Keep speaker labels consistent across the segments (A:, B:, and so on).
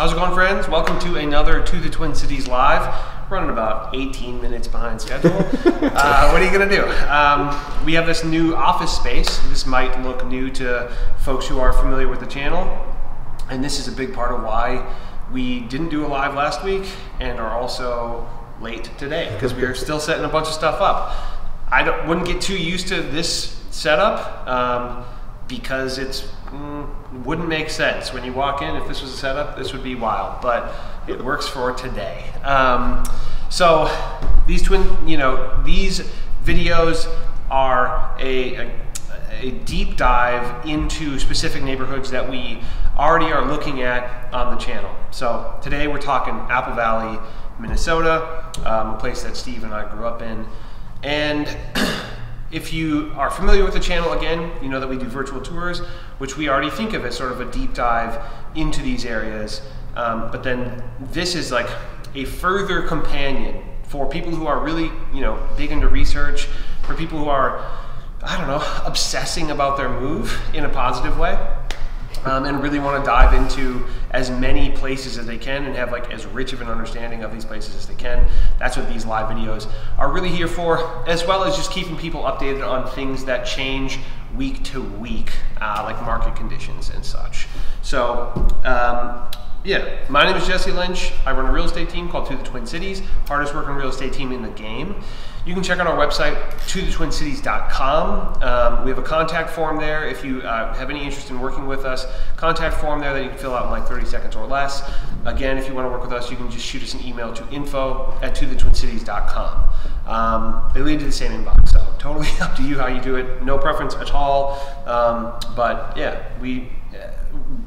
A: How's it going, friends? Welcome to another To the Twin Cities Live. Running about 18 minutes behind schedule. uh, what are you going to do? Um, we have this new office space. This might look new to folks who are familiar with the channel. And this is a big part of why we didn't do a live last week and are also late today because we are still setting a bunch of stuff up. I wouldn't get too used to this setup um, because it's mm, wouldn't make sense when you walk in. If this was a setup, this would be wild, but it works for today. Um, so these twin, you know, these videos are a, a, a deep dive into specific neighborhoods that we already are looking at on the channel. So today we're talking Apple Valley, Minnesota, um, a place that Steve and I grew up in. And if you are familiar with the channel again, you know that we do virtual tours, which we already think of as sort of a deep dive into these areas. Um, but then this is like a further companion for people who are really, you know, big into research, for people who are, I don't know, obsessing about their move in a positive way um, and really want to dive into as many places as they can and have like as rich of an understanding of these places as they can. That's what these live videos are really here for, as well as just keeping people updated on things that change week to week, uh, like market conditions and such. So, um, yeah, my name is Jesse Lynch. I run a real estate team called To the Twin Cities, hardest working real estate team in the game. You can check out our website, tothetwincities.com. Um, we have a contact form there if you uh, have any interest in working with us. Contact form there that you can fill out in like 30 seconds or less. Again, if you want to work with us, you can just shoot us an email to info at tothetwincities.com. Um, they lead to the same inbox, so totally up to you how you do it. No preference at all. Um, but yeah, we uh,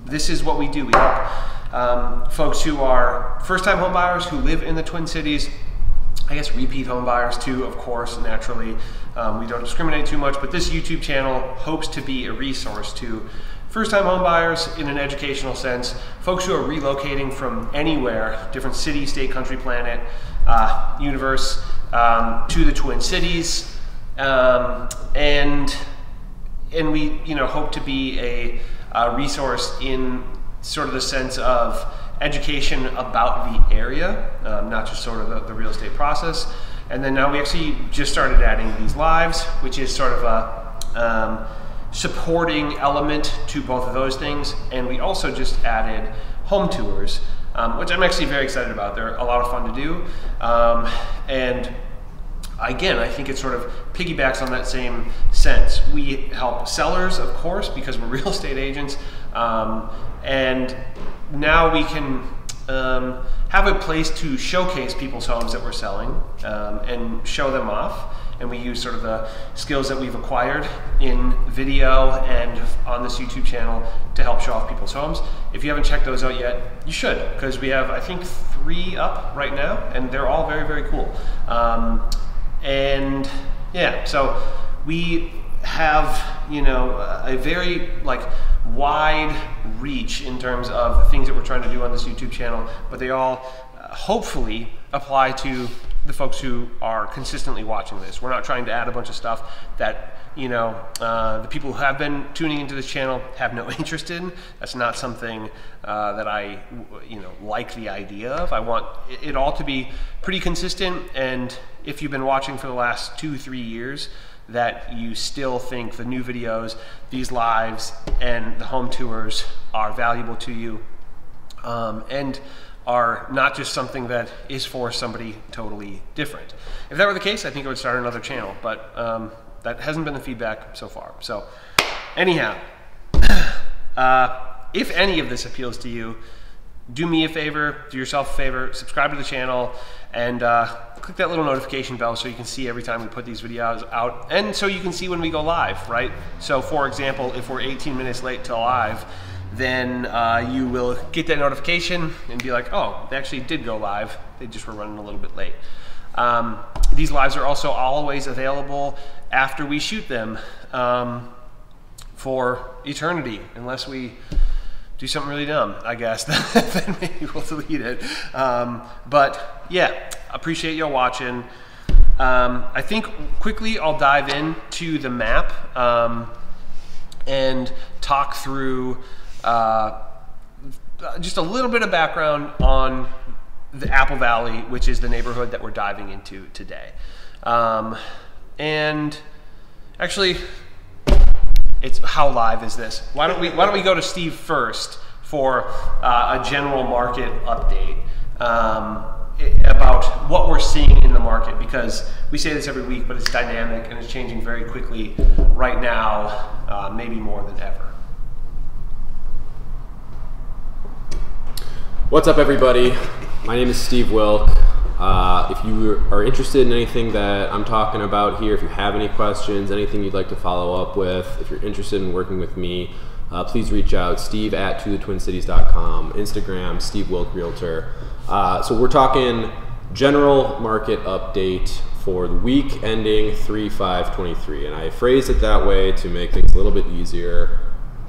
A: this is what we do. We help um, folks who are first-time homebuyers who live in the Twin Cities I guess repeat home buyers too, of course, naturally. Um, we don't discriminate too much, but this YouTube channel hopes to be a resource to first-time home buyers in an educational sense, folks who are relocating from anywhere, different city, state, country, planet, uh, universe, um, to the Twin Cities, um, and and we you know hope to be a, a resource in sort of the sense of education about the area, um, not just sort of the, the, real estate process. And then now we actually just started adding these lives, which is sort of a um, supporting element to both of those things. And we also just added home tours, um, which I'm actually very excited about. They're a lot of fun to do. Um, and again, I think it sort of piggybacks on that same sense. We help sellers, of course, because we're real estate agents, um, and now we can um, have a place to showcase people's homes that we're selling um, and show them off. And we use sort of the skills that we've acquired in video and on this YouTube channel to help show off people's homes. If you haven't checked those out yet, you should, because we have, I think, three up right now, and they're all very, very cool. Um, and yeah, so we have, you know, a very like wide reach in terms of the things that we're trying to do on this YouTube channel, but they all uh, hopefully apply to the folks who are consistently watching this. We're not trying to add a bunch of stuff that you know uh, the people who have been tuning into this channel have no interest in. That's not something uh, that I you know like the idea of. I want it all to be pretty consistent. And if you've been watching for the last two three years, that you still think the new videos, these lives, and the home tours are valuable to you. Um, and are not just something that is for somebody totally different. If that were the case, I think I would start another channel, but um, that hasn't been the feedback so far. So, anyhow, uh, if any of this appeals to you, do me a favor, do yourself a favor, subscribe to the channel, and uh, click that little notification bell so you can see every time we put these videos out, and so you can see when we go live, right? So, for example, if we're 18 minutes late to live, then uh, you will get that notification and be like, oh, they actually did go live. They just were running a little bit late. Um, these lives are also always available after we shoot them um, for eternity, unless we do something really dumb, I guess. then maybe we'll delete it. Um, but yeah, appreciate y'all watching. Um, I think quickly I'll dive into the map um, and talk through uh, just a little bit of background on the Apple Valley, which is the neighborhood that we're diving into today. Um, and actually, it's how live is this? Why don't we Why don't we go to Steve first for uh, a general market update um, about what we're seeing in the market because we say this every week, but it's dynamic and it's changing very quickly right now, uh, maybe more than ever.
B: What's up, everybody? My name is Steve Wilk. Uh, if you are interested in anything that I'm talking about here, if you have any questions, anything you'd like to follow up with, if you're interested in working with me, uh, please reach out. Steve at tothetwincities.com, Instagram, Steve Wilk Realtor. Uh, so we're talking general market update for the week ending 3 5 23. And I phrased it that way to make things a little bit easier.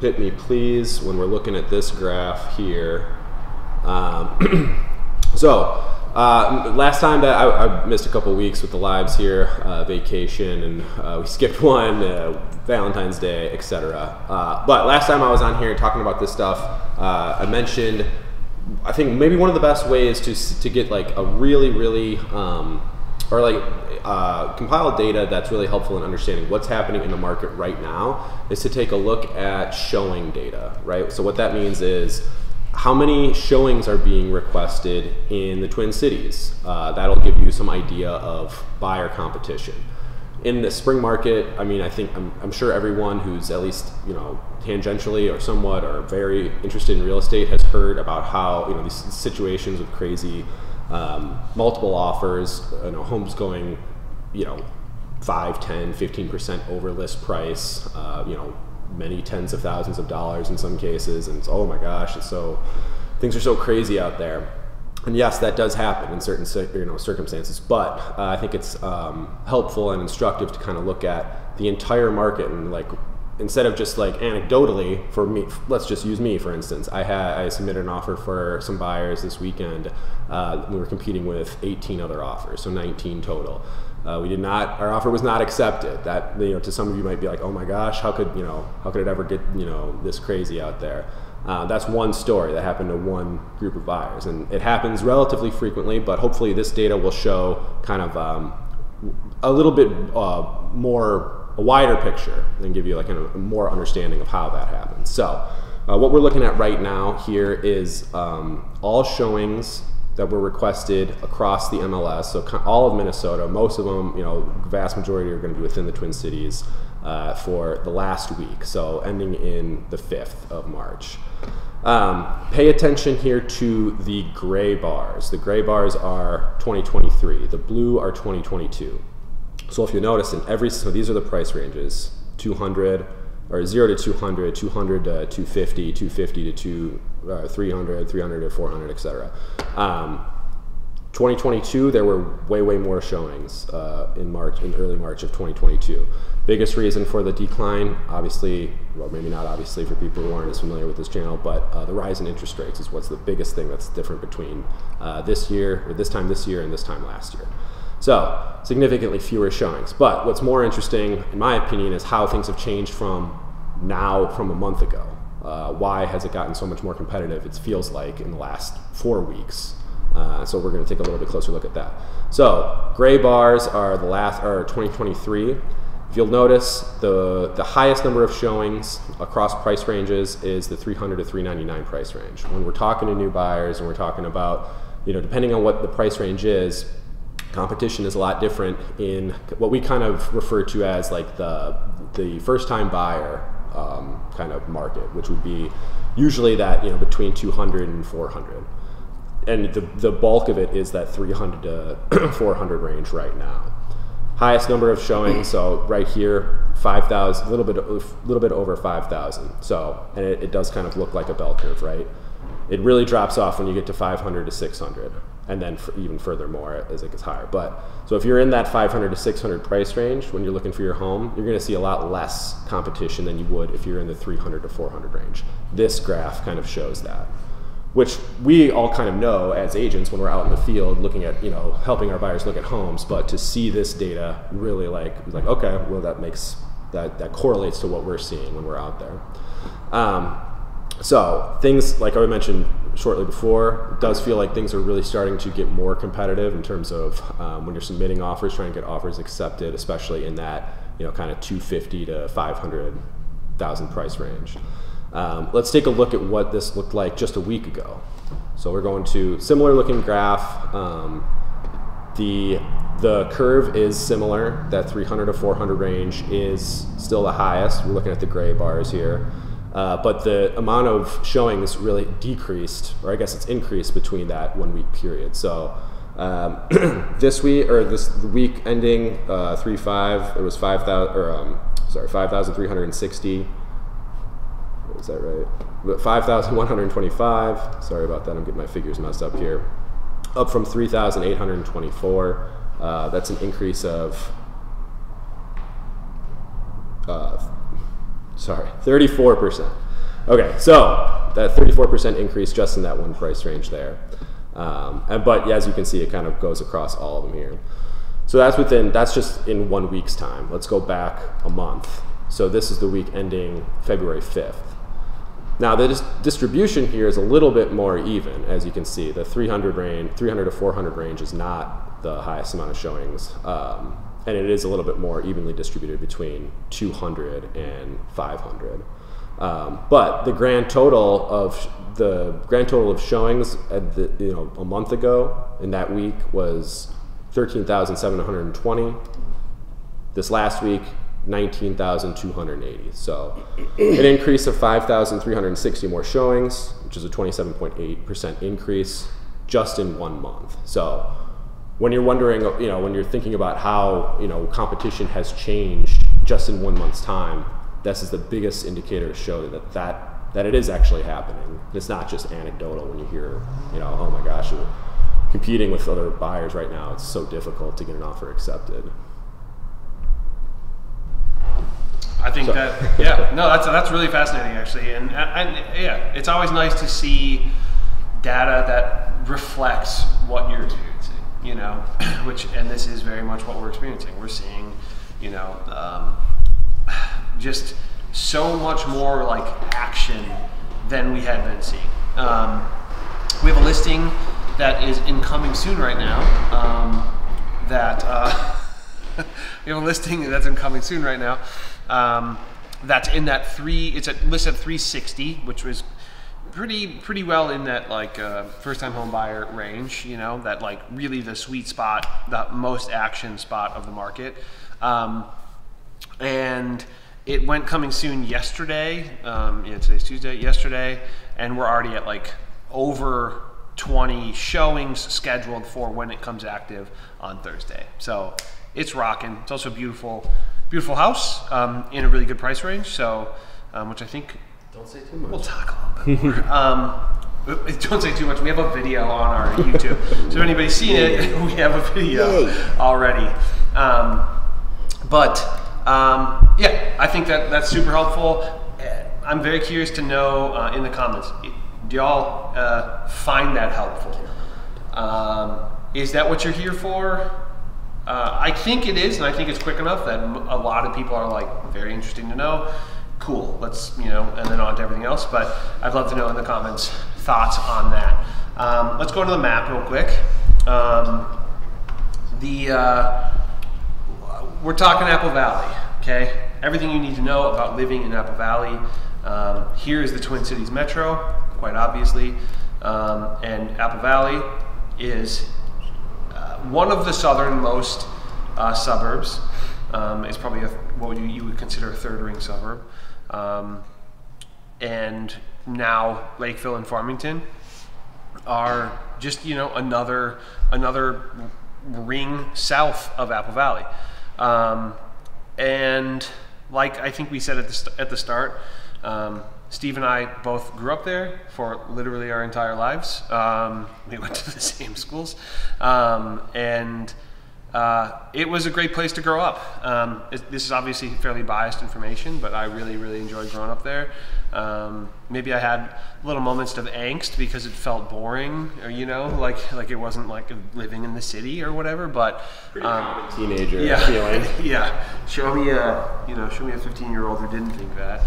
B: Hit me, please, when we're looking at this graph here. Um, so, uh, last time that I, I, missed a couple weeks with the lives here, uh, vacation, and uh, we skipped one, uh, Valentine's Day, etc. Uh, but last time I was on here talking about this stuff, uh, I mentioned, I think maybe one of the best ways to to get like a really, really um, or like compile data that's really helpful in understanding what's happening in the market right now is to take a look at showing data, right? So what that means is how many showings are being requested in the Twin Cities. Uh, that'll give you some idea of buyer competition. In the spring market, I mean, I think I'm, I'm, sure everyone who's at least you know tangentially or somewhat or very interested in real estate has heard about how you know these situations with crazy um, multiple offers, you know, homes going, you know, 5, 10, 15% over list price, uh, you know, many tens of thousands of dollars in some cases, and it's oh my gosh, it's so things are so crazy out there. And yes, that does happen in certain you know circumstances, but uh, I think it's um, helpful and instructive to kind of look at the entire market and like instead of just like anecdotally for me let's just use me for instance i had i submitted an offer for some buyers this weekend uh, we were competing with 18 other offers so 19 total uh, we did not. Our offer was not accepted. That you know, to some of you might be like, "Oh my gosh, how could you know? How could it ever get you know this crazy out there?" Uh, that's one story that happened to one group of buyers, and it happens relatively frequently. But hopefully, this data will show kind of um, a little bit uh, more a wider picture and give you like a, a more understanding of how that happens. So. Uh, what we're looking at right now here is um, all showings that were requested across the MLS. So all of Minnesota, most of them, you know, vast majority are going to be within the Twin Cities uh, for the last week. So ending in the 5th of March. Um, pay attention here to the gray bars. The gray bars are 2023. The blue are 2022. So if you notice in every, so these are the price ranges, 200 or 0 to 200, 200 to 250, 250 to 2, uh, 300, 300 to 400, etc. Um, 2022, there were way, way more showings uh, in March, in early March of 2022. Biggest reason for the decline, obviously, well, maybe not obviously for people who aren't as familiar with this channel, but uh, the rise in interest rates is what's the biggest thing that's different between uh, this year, or this time this year, and this time last year. So, significantly fewer showings. But what's more interesting, in my opinion, is how things have changed from now from a month ago. Uh, why has it gotten so much more competitive? It feels like in the last four weeks. Uh, so we're going to take a little bit closer look at that. So gray bars are the last are 2023. If you'll notice, the the highest number of showings across price ranges is the 300 to 399 price range. When we're talking to new buyers and we're talking about, you know, depending on what the price range is, competition is a lot different in what we kind of refer to as like the the first time buyer um, kind of market, which would be usually that you know between 200 and 400, and the the bulk of it is that 300 to 400 range right now. Highest number of showings, so right here, 5,000, a little bit, a little bit over 5,000. So, and it, it does kind of look like a bell curve, right? It really drops off when you get to 500 to 600 and then even furthermore as it gets higher. But so if you're in that 500 to 600 price range when you're looking for your home, you're going to see a lot less competition than you would if you're in the 300 to 400 range. This graph kind of shows that, which we all kind of know as agents when we're out in the field looking at you know helping our buyers look at homes. But to see this data really like like okay, well that makes that that correlates to what we're seeing when we're out there. Um, so things like I mentioned shortly before, does feel like things are really starting to get more competitive in terms of um, when you're submitting offers, trying to get offers accepted, especially in that you know kind of 250 to 500,000 price range. Um, let's take a look at what this looked like just a week ago. So we're going to similar looking graph. Um, the the curve is similar. That 300 to 400 range is still the highest. We're looking at the gray bars here. Uh, but the amount of showings really decreased, or I guess it's increased between that one week period. So um, this week, or this week ending uh, three five, it was five thousand, or um, sorry, five thousand three hundred and sixty. Is that right? But five thousand one hundred twenty-five. Sorry about that. I'm getting my figures messed up here. Up from three thousand eight hundred twenty-four. Uh, that's an increase of. Uh, sorry, 34%. Okay, so that 34% increase just in that one price range there. Um, and, but as you can see, it kind of goes across all of them here. So that's within, that's just in one week's time. Let's go back a month. So this is the week ending February 5th. Now the dis distribution here is a little bit more even, as you can see. The 300 range, 300 to 400 range is not the highest amount of showings. Um, and it is a little bit more evenly distributed between 200 and 500. Um, but the grand total of the grand total of showings the, you know a month ago in that week was 13,720. This last week, 19,280. So an increase of 5,360 more showings, which is a 27.8% increase just in one month. So when you're wondering, you know, when you're thinking about how, you know, competition has changed just in one month's time, this is the biggest indicator to show that that, that it is actually happening. It's not just anecdotal when you hear, you know, oh my gosh, competing with other buyers right now, it's so difficult to get an offer accepted.
A: I think that yeah, no, that's that's really fascinating actually, and, and yeah, it's always nice to see data that reflects what you're experiencing, you know, which and this is very much what we're experiencing. We're seeing, you know, um, just so much more like action than we had been seeing. Um, we have a listing that is incoming soon right now. Um, that uh, we have a listing that's incoming soon right now um, that's in that three. It's a list at 360, which was pretty pretty well in that like uh, first time home buyer range. You know that like really the sweet spot, the most action spot of the market, um, and it went coming soon yesterday. Um, yeah, today's Tuesday. Yesterday, and we're already at like over 20 showings scheduled for when it comes active on Thursday. So it's rocking. It's also beautiful beautiful house um, in a really good price range. So, um, which I think
B: don't say too much.
A: We'll talk a little bit more. um, don't say too much. We have a video on our YouTube. so if anybody's seen it, we have a video already. Um, but um, yeah, I think that that's super helpful. Eh, I'm very curious to know uh, in the comments. Do y'all uh, find that helpful? Um, is that what you're here for? Uh, I think it is, and I think it's quick enough that a lot of people are like very interesting to know. Cool, let's you know, and then on to everything else. But I'd love to know in the comments thoughts on that. Um, let's go into the map real quick. Um, the uh, we're talking Apple Valley, okay? Everything you need to know about living in Apple Valley. Um, here is the Twin Cities Metro, quite obviously, um, and Apple Valley is one of the southernmost uh, suburbs. Um, is probably a, what you, you, would consider a third ring suburb. Um, and now Lakeville and Farmington are just you know another another ring south of Apple Valley. Um, and like I think we said at the, at the start, um, Steve and I both grew up there for literally our entire lives. Um, we went to the same schools, um, and uh, it was a great place to grow up. Um, it, this is obviously fairly biased information, but I really, really enjoyed growing up there. Um, maybe I had little moments of angst because it felt boring, or you know, like like it wasn't like living in the city or whatever. But
B: um, teenager
A: yeah,
B: feeling.
A: yeah. Show me a you know, show me a 15 year old who didn't think that.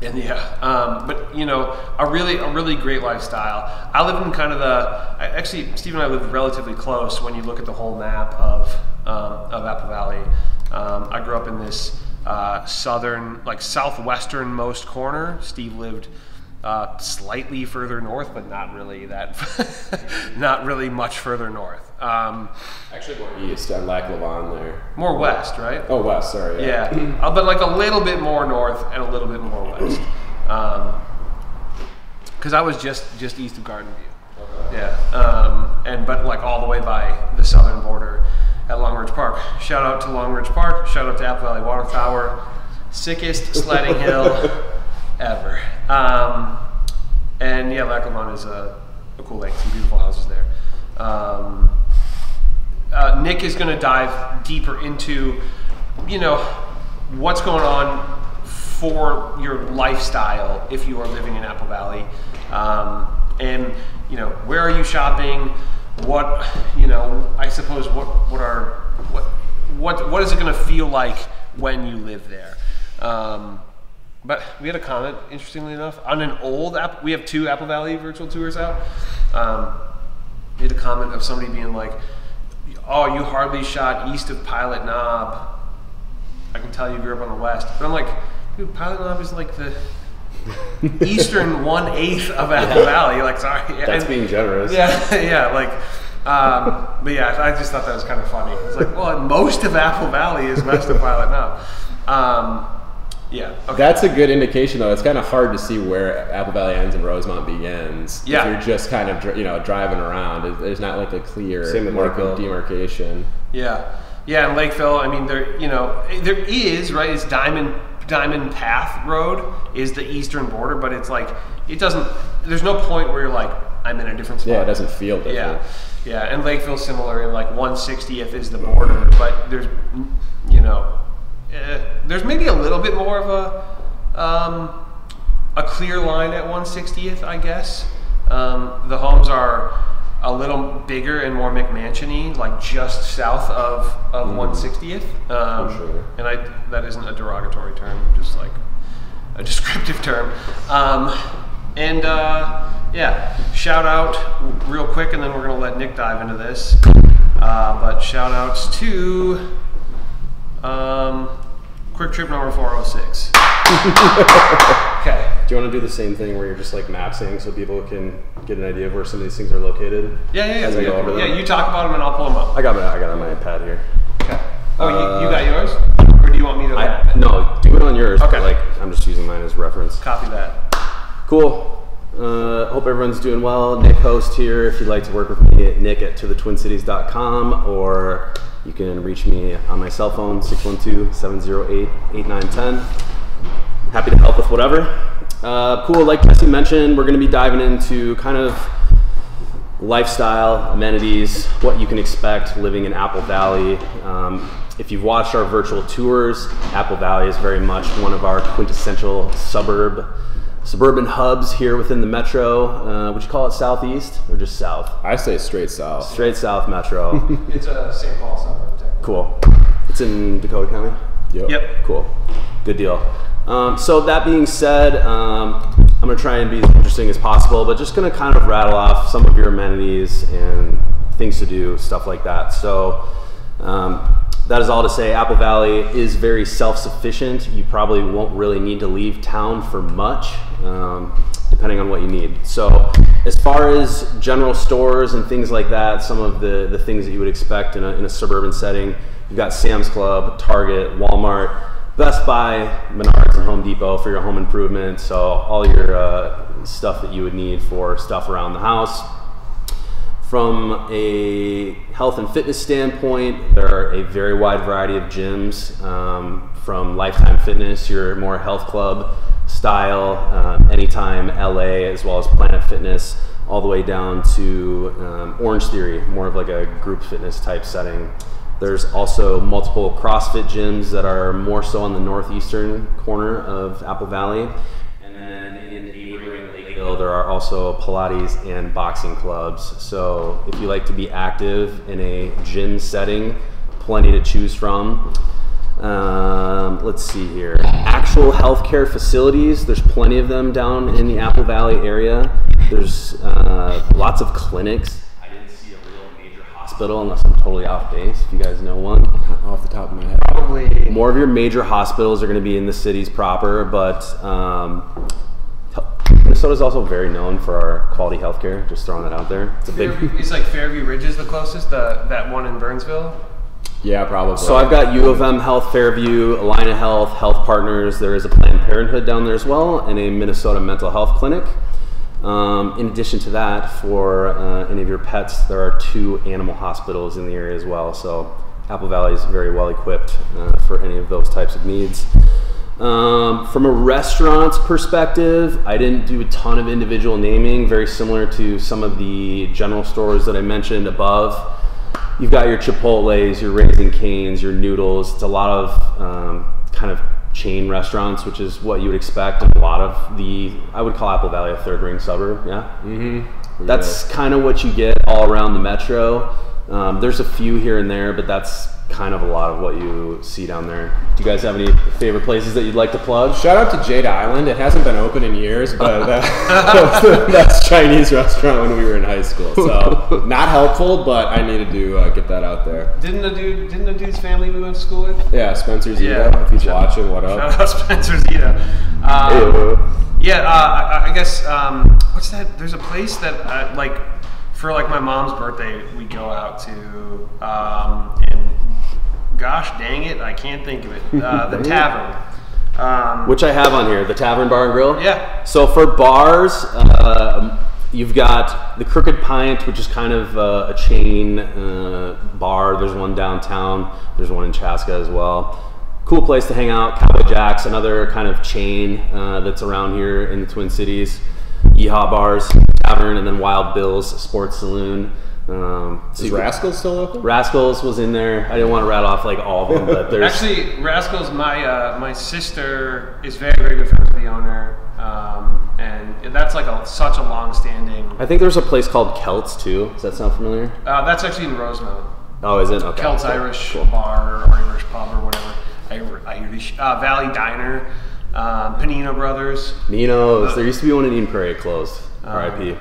A: And yeah, um, but you know, a really a really great lifestyle. I live in kind of the actually Steve and I live relatively close when you look at the whole map of um, of Apple Valley. Um, I grew up in this uh, southern, like southwesternmost corner. Steve lived uh, slightly further north, but not really that, not really much further north. Um,
B: Actually, more east on Lac Lavon there.
A: more west, right?
B: Oh, west. Sorry.
A: Yeah, uh, but like a little bit more north and a little bit more west. Because I was just just east of Garden View. Okay. Yeah, um, and but like all the way by the southern border at Long Ridge Park. Shout out to Long Ridge Park. Shout out to Apple Valley Water Tower. Sickest sledding hill ever. Um, and yeah, Lac Lavon is a, a cool lake. Some beautiful houses there. Um, uh, Nick is going to dive deeper into, you know, what's going on for your lifestyle if you are living in Apple Valley, um, and you know, where are you shopping? What, you know, I suppose what what are what what what is it going to feel like when you live there? Um, but we had a comment, interestingly enough, on an old app. We have two Apple Valley virtual tours out. Um, we had a comment of somebody being like, "Oh, you hardly shot east of Pilot Knob." I can tell you grew up on the west, but I'm like, dude, Pilot Knob is like the eastern one eighth of Apple Valley. Like, sorry,
B: That's
A: And-
B: being generous.
A: yeah, yeah, like, um, but yeah, I just thought that was kind of funny. It's like, well, most of Apple Valley is west of Pilot Knob. Um, yeah, okay.
B: That's a good indication, though. It's kind of hard to see where Apple Valley ends and Rosemount begins.
A: Yeah.
B: If you're just kind of you know driving around, It- there's not like a clear
C: Same
B: mark of demarcation.
A: Yeah, yeah, in Lakeville, I mean, there, you know, there is right. It's Diamond Diamond Path Road is the eastern border, but it's like it doesn't. There's no point where you're like, I'm in a different spot.
B: Yeah, it doesn't feel different.
A: Yeah, yeah, and Lakeville's similar in like 160th is the border, but there's, you know, eh, there's maybe a little bit more of a um, a clear line at 160th, I guess. Um, the homes are a little bigger and more McMansiony, like just south of, of 160th. Um,
B: sure.
A: And I that isn't a derogatory term, just like a descriptive term. Um, and uh, yeah, shout out real quick, and then we're gonna let Nick dive into this. Uh, but shout outs to um, Kwik Trip number 406. okay.
C: Do you want to do the same thing where you're just like mapsing so people can get an idea of where some of these things are located?
A: Yeah, yeah, yeah.
C: We
A: yeah, you talk about them and I'll pull them up.
C: I got my, I got it on my pad here.
A: Okay. Oh, you, you
C: Uh,
A: got yours? Or do you want me to
C: I, no, do it on yours.
A: Okay.
C: But like I'm just using mine as reference.
A: Copy that.
C: Cool. Uh, hope everyone's doing well. Nick Host here. If you'd like to work with me, at nick at tothetwincities.com or you can reach me on my cell phone, 612-708-8910. Happy to help with whatever. Uh, cool, like Jesse mentioned, we're going to be diving into kind of lifestyle, amenities, what you can expect living in Apple Valley. Um, if you've watched our virtual tours, Apple Valley is very much one of our quintessential suburb suburban hubs here within the metro. Uh, would you call it southeast or just south?
B: I say straight south.
C: Straight south metro.
A: It's a St. Paul suburb. technically.
C: cool. It's in Dakota County.
A: Yep.
C: Cool. Good deal. Um, so that being said, um, I'm going to try and be as interesting as possible, but just going to kind of rattle off some of your amenities and things to do, stuff like that. So um, that is all to say, Apple Valley is very self-sufficient. You probably won't really need to leave town for much, um, depending on what you need. So as far as general stores and things like that, some of the, the things that you would expect in a, in a suburban setting, you've got Sam's Club, Target, Walmart, Best Buy, Menards, and Home Depot for your home improvement. So all your uh, stuff that you would need for stuff around the house. From a health and fitness standpoint, there are a very wide variety of gyms, um, from Lifetime Fitness, your more health club style, um, Anytime LA, as well as Planet Fitness, all the way down to um, Orangetheory, more of like a group fitness type setting. There's also multiple CrossFit gyms that are more so on the northeastern corner of Apple Valley. And then in neighboring Lakeville, there are also Pilates and boxing clubs. So if you like to be active in a gym setting, plenty to choose from. Um, let's see here. Actual healthcare facilities. There's plenty of them down in the Apple Valley area. There's uh, lots of clinics. I didn't see a real major hospital unless I'm totally off base. If you guys know one.
B: Off the top of my head.
A: Probably.
C: More of your major hospitals are going to be in the cities proper, but um, Minnesota is also very known for our quality healthcare. Just throwing that out there. It's a big.
A: Fairview, is like Fairview Ridge is the closest. The that one in Burnsville.
B: Yeah, probably.
C: So I've got U of M Health Fairview, Allina Health, HealthPartners. There is a Planned Parenthood down there as well, and a Minnesota Mental Health Clinic. Um, in addition to that, for uh, any of your pets, there are two animal hospitals in the area as well. So Apple Valley is very well equipped uh, for any of those types of needs. Um, from a restaurant perspective, I didn't do a ton of individual naming, very similar to some of the general stores that I mentioned above. You've got your Chipotle's, your Raising Canes, your Noodles. It's a lot of um, kind of chain restaurants, which is what you would expect. And a lot of the, I would call Apple Valley a third ring suburb. Yeah.
B: Mm-hmm.
C: That's kind of what you get all around the metro. Um, there's a few here and there, but that's kind of a lot of what you see down there. Do you guys have any favorite places that you'd like to plug?
B: Shout out to Jade Island. It hasn't been open in years, but that, that was Chinese restaurant when we were in high school. So not helpful, but I needed to uh, get that out there.
A: Didn't the dude? Didn't the dude's family we went to school with?
B: Yeah, Spencer Zito.
A: Yeah.
B: If he's watching, what up?
A: Shout out Spencer Zeta. Um, yeah, uh, I, I guess um, what's that? There's a place that uh, like for like my mom's birthday we go out to, um, and gosh dang it, I can't think of it. Uh, the tavern. Um,
C: Which I have on here, the Tavern Bar and Grill.
A: yeah,
C: So for bars, uh, you've got the Crooked Pint, which is kind of uh, a chain uh, bar. There's one downtown. There's one in Chaska as well. Cool place to hang out. Cowboy Jack's, another kind of chain uh, that's around here in the Twin Cities. Yeehaw Bars, Tavern, and then Wild Bill's Sports Saloon. Um, so
B: Is Rascals still open?
C: Rascals was in there. I didn't want to rat off like all of them, but there's
A: actually, Rascals. My uh, my sister is very very good friends with the owner, um, and that's like a such a long standing.
C: I think there's a place called Celts too. Does that sound familiar?
A: Uh, that's actually in Rosemount.
C: Oh, is it? Okay.
A: Celts
C: cool,
A: Irish
C: cool.
A: Bar or Irish Pub or whatever. Ir- Irish uh, Valley Diner, um, Panino Brothers.
C: Nino's. There used to be one in Eden Prairie. It closed. R.I.P.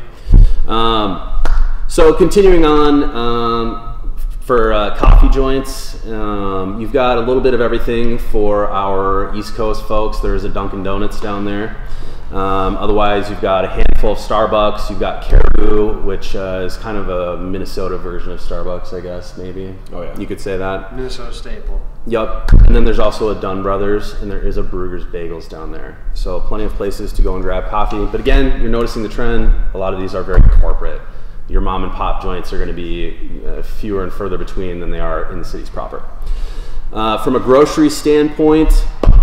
C: So continuing on um, for uh, coffee joints, um, you've got a little bit of everything for our East Coast folks. There's a Dunkin' Donuts down there. Um, otherwise, you've got a handful of Starbucks. You've got Caribou, which uh, is kind of a Minnesota version of Starbucks, I guess. Maybe.
B: Oh, yeah.
C: You could say that.
A: Minnesota staple.
C: Yep. And then there's also a Dunn Brothers, and there is a Bruegger's Bagels down there. So plenty of places to go and grab coffee. But again, you're noticing the trend. A lot of these are very corporate. Your mom and pop joints are going to be uh, fewer and further between than they are in the cities proper. Uh, from a grocery standpoint,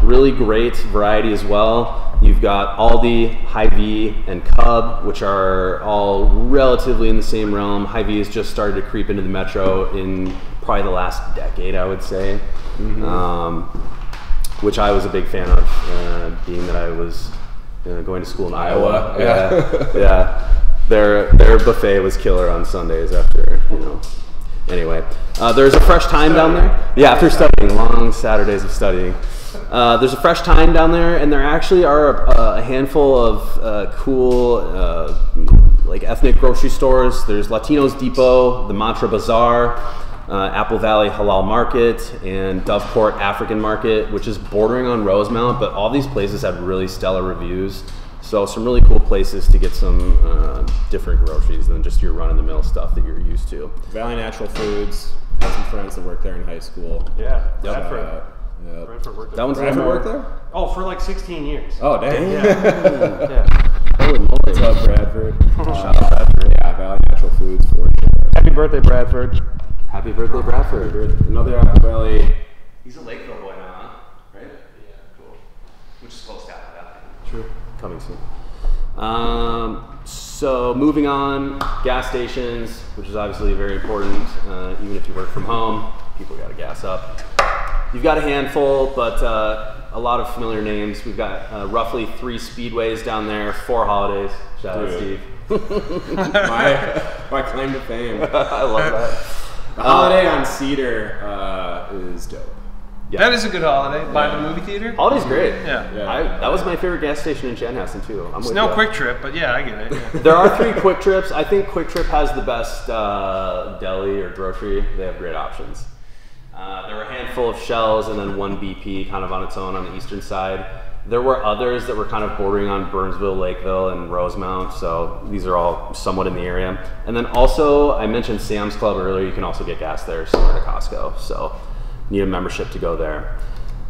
C: really great variety as well. You've got Aldi, Hy-Vee, and Cub, which are all relatively in the same realm. Hy-Vee has just started to creep into the metro in probably the last decade, I would say, um, which I was a big fan of, uh, being that I was uh, going to school in Iowa.
B: Yeah,
C: yeah. Their their buffet was killer on Sundays after you know. Anyway, uh, there's a Fresh Thyme down there. Yeah, after studying long Saturdays of studying. Uh, there's a Fresh Thyme down there, and there actually are a, a handful of uh, cool, uh, like ethnic grocery stores. There's Latinos Depot, the Mantra Bazaar, uh, Apple Valley Halal Market, and Doveport African Market, which is bordering on Rosemount. But all these places have really stellar reviews. So some really cool places to get some uh, different groceries than just your run-of-the-mill stuff that you're used to.
B: Valley Natural Foods. Had some friends that worked there in high school.
A: Yeah,
B: Bradford. Uh, yeah.
A: Bradford worked
C: That one's
B: Bradford worked there?
A: Oh, for like 16 years.
B: Oh, dang.
A: Yeah.
C: Holy moly!
B: What's up, Bradford? Uh, Yeah, Valley Natural Foods for.
A: Happy birthday, Bradford.
C: Happy birthday, Bradford.
B: Another Apple Valley.
C: He's a Lakeville boy now, huh? Right? Yeah, cool. Which is close to Apple Valley.
B: True.
C: Coming soon. Um, so moving on, gas stations, which is obviously very important. Uh, even if you work from home, people got to gas up. You've got a handful, but uh, a lot of familiar names. We've got uh, roughly three speedways down there, four holidays. Shout out,
B: Dude.
C: Steve.
B: my, my claim to fame.
C: I love that.
B: The holiday on Cedar uh, is dope.
C: Yeah.
A: That is a good holiday. By the movie theater.
C: Holiday's great.
A: Yeah.
B: Yeah.
C: I, that was my favorite gas station in Chanhassen too. I'm
A: It's no
C: ya.
A: Kwik Trip, but yeah, I get it. yeah.
C: There are three Kwik Trips. I think Kwik Trip has the best uh, deli or grocery. They have great options. Uh, there were a handful of shells and then one BP kind of on its own on the eastern side. There were others that were kind of bordering on Burnsville, Lakeville, and Rosemount. So these are all somewhat in the area. And then also, I mentioned Sam's Club earlier. You can also get gas there, similar to Costco. So need a membership to go there.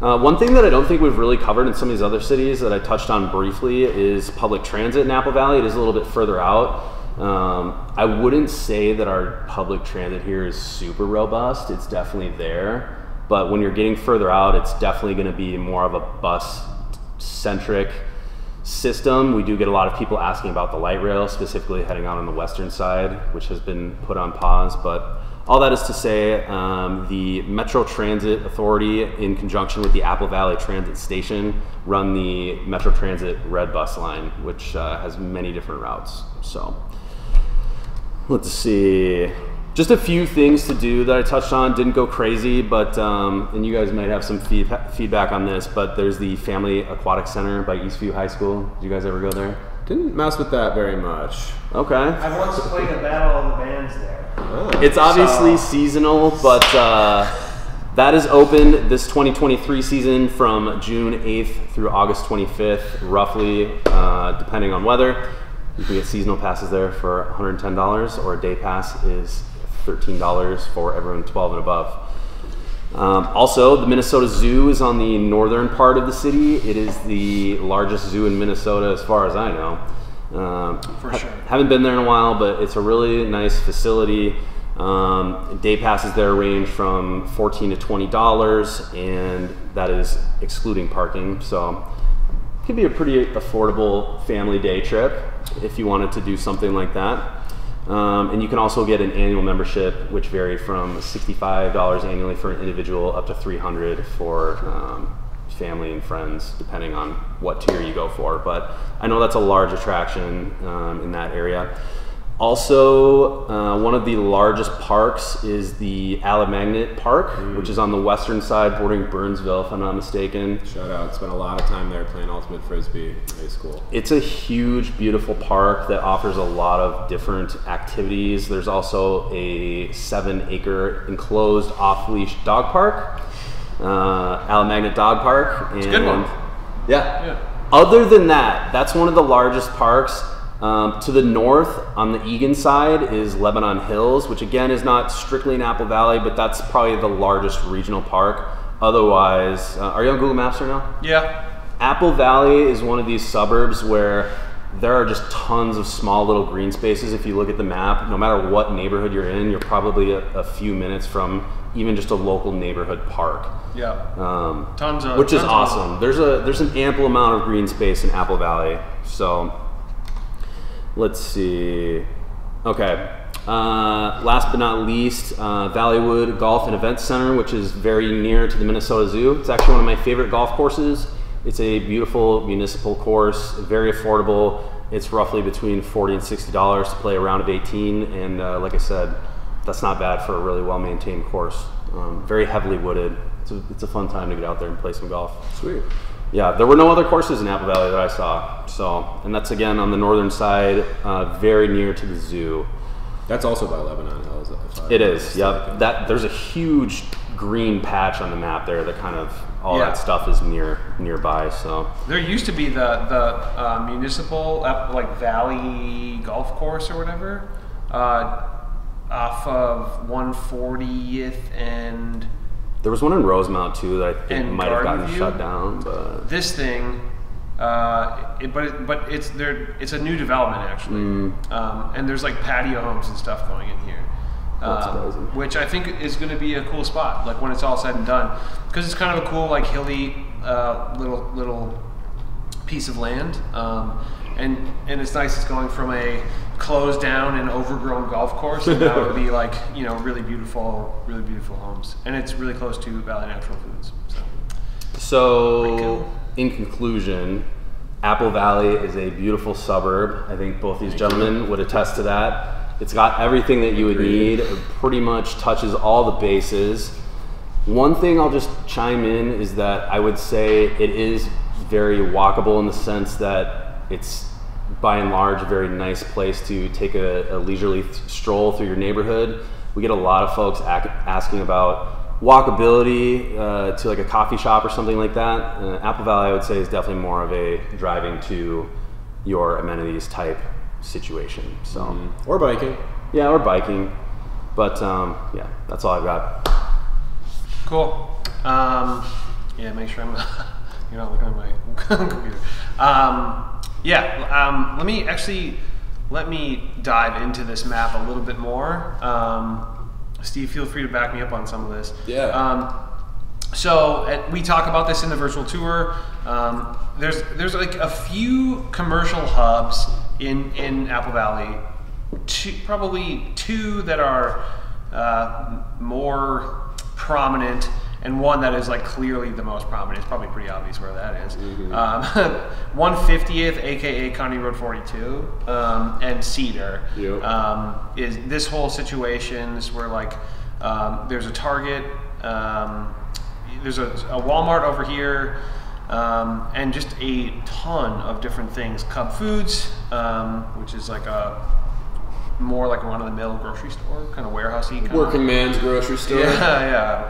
C: Uh, one thing that I don't think we've really covered in some of these other cities that I touched on briefly is public transit in Apple Valley. It is a little bit further out. Um, I wouldn't say that our public transit here is super robust. It's definitely there. But when you're getting further out, it's definitely going to be more of a bus centric system. We do get a lot of people asking about the light rail, specifically heading out on the western side, which has been put on pause. But all that is to say, um, the Metro Transit Authority, in conjunction with the Apple Valley Transit Station, run the Metro Transit Red Bus line, which uh, has many different routes. So let's see. Just a few things to do that I touched on. Didn't go crazy, but um, and you guys might have some feed, feedback on this. But there's the Family Aquatic Center by Eastview High School. Did you guys ever go there?
B: Didn't mess with that very much.
C: Okay.
D: I once played a battle of the bands there.
B: Oh.
C: It's obviously
D: So-
C: seasonal, but uh, that is open this 2023 season from June 8th through August 25th, roughly, uh, depending on weather. You can get seasonal passes there for $110, or a day pass is $13 for everyone 12 and above. Um, also, the Minnesota Zoo is on the northern part of the city. It is the largest zoo in Minnesota, as far as I know. Um,
A: For
C: ha-
A: sure.
C: Haven't been there in a while, but it's a really nice facility. Um, day passes there range from 14 to 20 dollars, and that is excluding parking. So, it could be a pretty affordable family day trip if you wanted to do something like that. Um, and you can also get an annual membership, which vary from $65 annually for an individual up to 300 for um, family and friends, depending on what tier you go for. But I know that's a large attraction um, in that area. Also, uh, one of the largest parks is the Alimagnet Park, which is on the western side, bordering Burnsville, if I'm not mistaken.
B: Shout out. Spent a lot of time there playing ultimate frisbee in high school.
C: It's a huge, beautiful park that offers a lot of different activities. There's also a seven acre enclosed off leash dog park, uh, Alamagnet Dog Park. And
A: a good one.
C: Yeah.
A: Yeah.
C: Other than that, that's one of the largest parks. Um, to the north, on the Eagan side, is Lebanon Hills, which again is not strictly in Apple Valley, but that's probably the largest regional park. Otherwise, uh, are you on Google Maps right now?
A: Yeah.
C: Apple Valley is one of these suburbs where there are just tons of small little green spaces. If you look at the map, no matter what neighborhood you're in, you're probably a, a few minutes from even just a local neighborhood park.
A: Yeah.
C: Um,
A: Tons of
C: which is
A: tons of-
C: awesome. There's a there's an ample amount of green space in Apple Valley. So let's see. Okay. Uh, last but not least, uh, Valleywood Golf and Events Center, which is very near to the Minnesota Zoo. It's actually one of my favorite golf courses. It's a beautiful municipal course, very affordable. It's roughly between forty and sixty dollars to play a round of eighteen, and uh, like I said, that's not bad for a really well maintained course. Um, very heavily wooded. It's a, it's a fun time to get out there and play some golf.
B: Sweet.
C: Yeah, there were no other courses in Apple Valley that I saw. So, and that's again on the northern side, uh, very near to the zoo.
B: That's also by Lebanon Hills. if I'm
C: It
B: not
C: is. Yep. That there's a huge green patch on the map there that kind of all
A: Yeah.
C: that stuff is near nearby. So
A: There used to be the the uh, municipal uh, like Valley Golf Course or whatever, uh, off of 140th and
C: there was one in Rosemount too that I think
A: And
C: might have gotten
A: View?
C: shut down, but
A: this thing. Uh, it, but it, but it's there. It's a new development actually,
C: Mm.
A: um, and there's like patio homes and stuff going in here, um, which I think is going to be a cool spot. Like when it's all said and done, because it's kind of a cool like hilly uh, little little piece of land, um, and and it's nice. It's going from a closed down and overgrown golf course, and now it'll be like you know really beautiful, really beautiful homes, and it's really close to Valley Natural Foods. So.
C: So,
A: cool.
C: in conclusion, Apple Valley is a beautiful suburb. I think both these gentlemen would attest to that. It's got everything that you would need. It pretty much touches all the bases. One thing I'll just chime in is that I would say it is very walkable in the sense that it's by and large a very nice place to take a, a leisurely th- stroll through your neighborhood. We get a lot of folks ac- asking about walkability uh, to like a coffee shop or something like that. Uh, Apple Valley, I would say, is definitely more of a driving to your amenities type situation. So,
B: Or biking.
C: yeah, or biking. But um, yeah, that's all I've got.
A: Cool. Um, yeah, make sure I'm not, you're not looking at my computer. Um, yeah, um, let me actually let me dive into this map a little bit more. Um, Steve, feel free to back me up on some of this.
B: Yeah.
A: Um, so uh, we talk about this in the virtual tour. Um, there's there's like a few commercial hubs in in Apple Valley, two, probably two that are uh, more prominent, and one that is like clearly the most prominent. It's probably pretty obvious where that is. Um, 150th, aka County Road 42, um, and Cedar
B: Yep.
A: um, is this whole situation is where like um, there's a Target, um, there's a, a Walmart over here, um, and just a ton of different things. Cub Foods, um, which is like a more like run of the mill grocery store, kind of warehousey. Kind
B: Working
A: Of.
B: man's grocery store.
A: Yeah,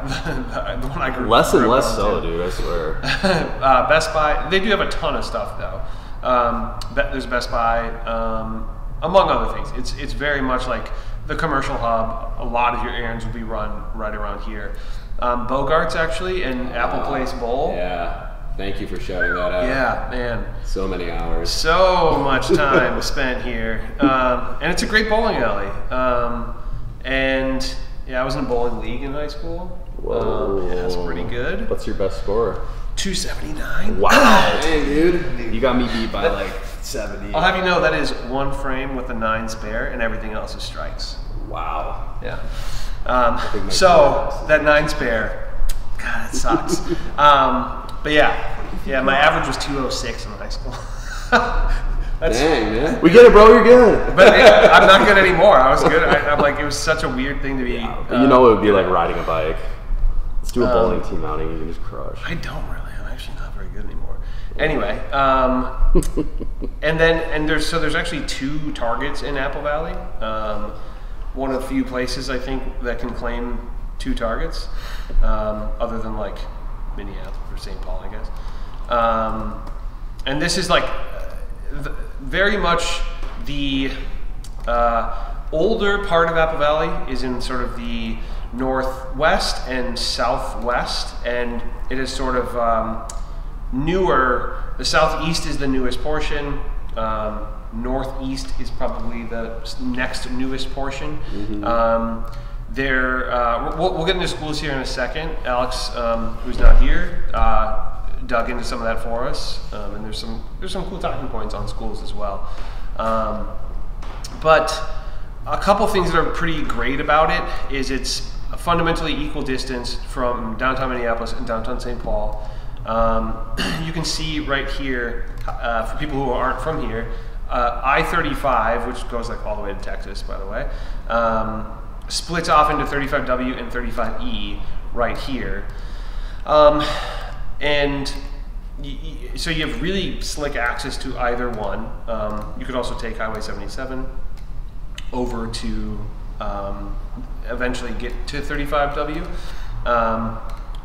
A: yeah. the one I grew
C: Less and less so,
A: to.
C: dude. I swear.
A: uh, Best Buy. They do have a ton of stuff though. Um, Be- there's Best Buy, um, among other things. It's it's very much like the commercial hub. A lot of your errands will be run right around here. Um, Bogarts actually and Apple Place Bowl.
B: Yeah. Thank you for shouting that out.
A: Yeah, man.
B: So many hours.
A: So much time spent here, um, and it's a great bowling alley. Um, and yeah, I was in a bowling league in high school. Um, yeah, it's pretty good.
C: What's your best score?
A: 279.
C: Wow.
B: Dang, dude.
C: you got me beat by like 70.
A: I'll have you know that is one frame with a nine spare, and everything else is strikes.
C: Wow.
A: Yeah. Um, so that nine spare, God, it sucks. um, but yeah, yeah, my average was 206 in high school. That's,
B: Dang, man.
C: We get it, bro. You're good.
A: But yeah, I'm not good anymore. I was good. I, I'm like, it was such a weird thing to be.
C: But you know, it would be
A: uh,
C: like riding a bike. Let's do a
A: Um,
C: bowling team outing. You can just crush.
A: I don't really. I'm actually not very good anymore. Anyway, um, and then and there's so there's actually two targets in Apple Valley. Um, one of the few places I think that can claim two targets, um, other than like Minneapolis or St. Paul, I guess. Um, and this is like uh, th- very much the uh, older part of Apple Valley is in sort of the northwest and southwest, and it is sort of um, newer. The southeast is the newest portion. Um, northeast is probably the next newest portion. Um, there, uh, we'll, we'll get into schools here in a second. Alex, um, who's not here, uh, dug into some of that for us, um, and there's some there's some cool talking points on schools as well. Um, but a couple things that are pretty great about it is it's a fundamentally equal distance from downtown Minneapolis and downtown St. Paul. Um, you can see right here, uh, for people who aren't from here, uh, I-35, which goes like all the way to Texas, by the way, um, splits off into 35W and 35E right here. Um, and so you have really slick access to either one. Um, you could also take Highway 77 over to um, eventually get to 35W. Um,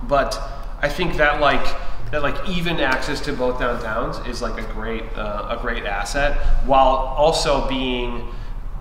A: but I think that like that like even access to both downtowns is like a great uh, a great asset, while also being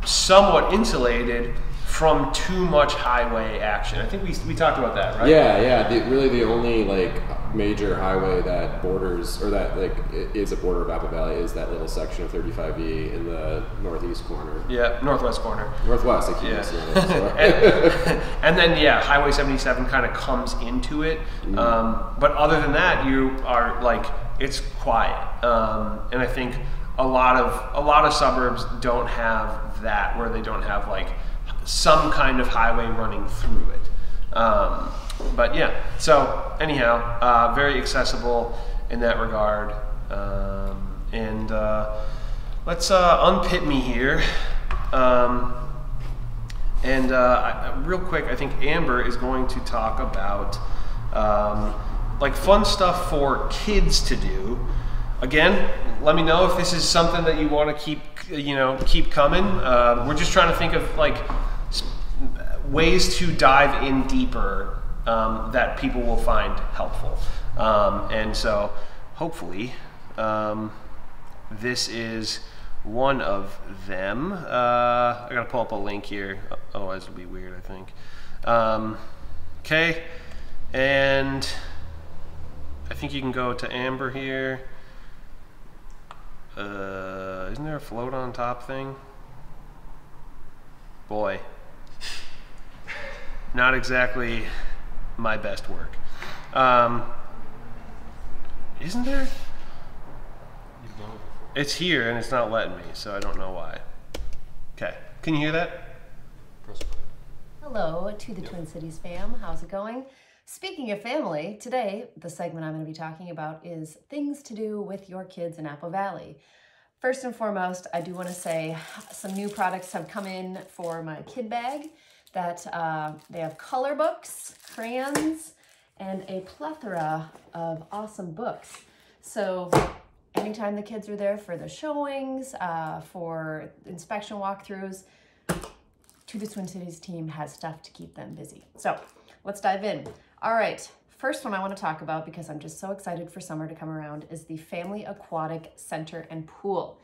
A: somewhat insulated from too much highway action. I think we, we talked about that, right?
B: Yeah, yeah. The, really, the only like major highway that borders or that like is a border of Apple Valley is that little section of 35E in the northeast corner.
A: Yeah, northwest corner.
B: Northwest, I keep
A: Yeah. and, and then yeah, Highway 77 kind of comes into it. Um, but other than that, you are like it's quiet. Um, and I think a lot of a lot of suburbs don't have that where they don't have like some kind of highway running through it. Um, but yeah, so anyhow, uh, very accessible in that regard. Um, and uh, let's uh, unpit me here. Um, and uh, I- real quick, I think Amber is going to talk about um, like fun stuff for kids to do. Again, let me know if this is something that you want to keep, you know, keep coming. Uh, we're just trying to think of like ways to dive in deeper um, that people will find helpful. Um, and so, hopefully, um, this is one of them. Uh, I gotta pull up a link here, otherwise it'll be weird. I think. Um, okay, and I think you can go to Amber here. Uh, isn't there a float on top thing? Boy, not exactly my best work. Um, isn't there? It's here and it's not letting me, so I don't know why. Okay, can you hear that?
E: Hello to the Twin Cities fam. How's it going? Speaking of family, today the segment I'm going to be talking about is things to do with your kids in Apple Valley. First and foremost, I do want to say some new products have come in for my kid bag that uh, they have color books, crayons, and a plethora of awesome books. So anytime the kids are there for the showings, uh, for inspection walkthroughs, to the Twin Cities team has stuff to keep them busy. So let's dive in. All right, first one I want to talk about because I'm just so excited for summer to come around is the Family Aquatic Center and Pool.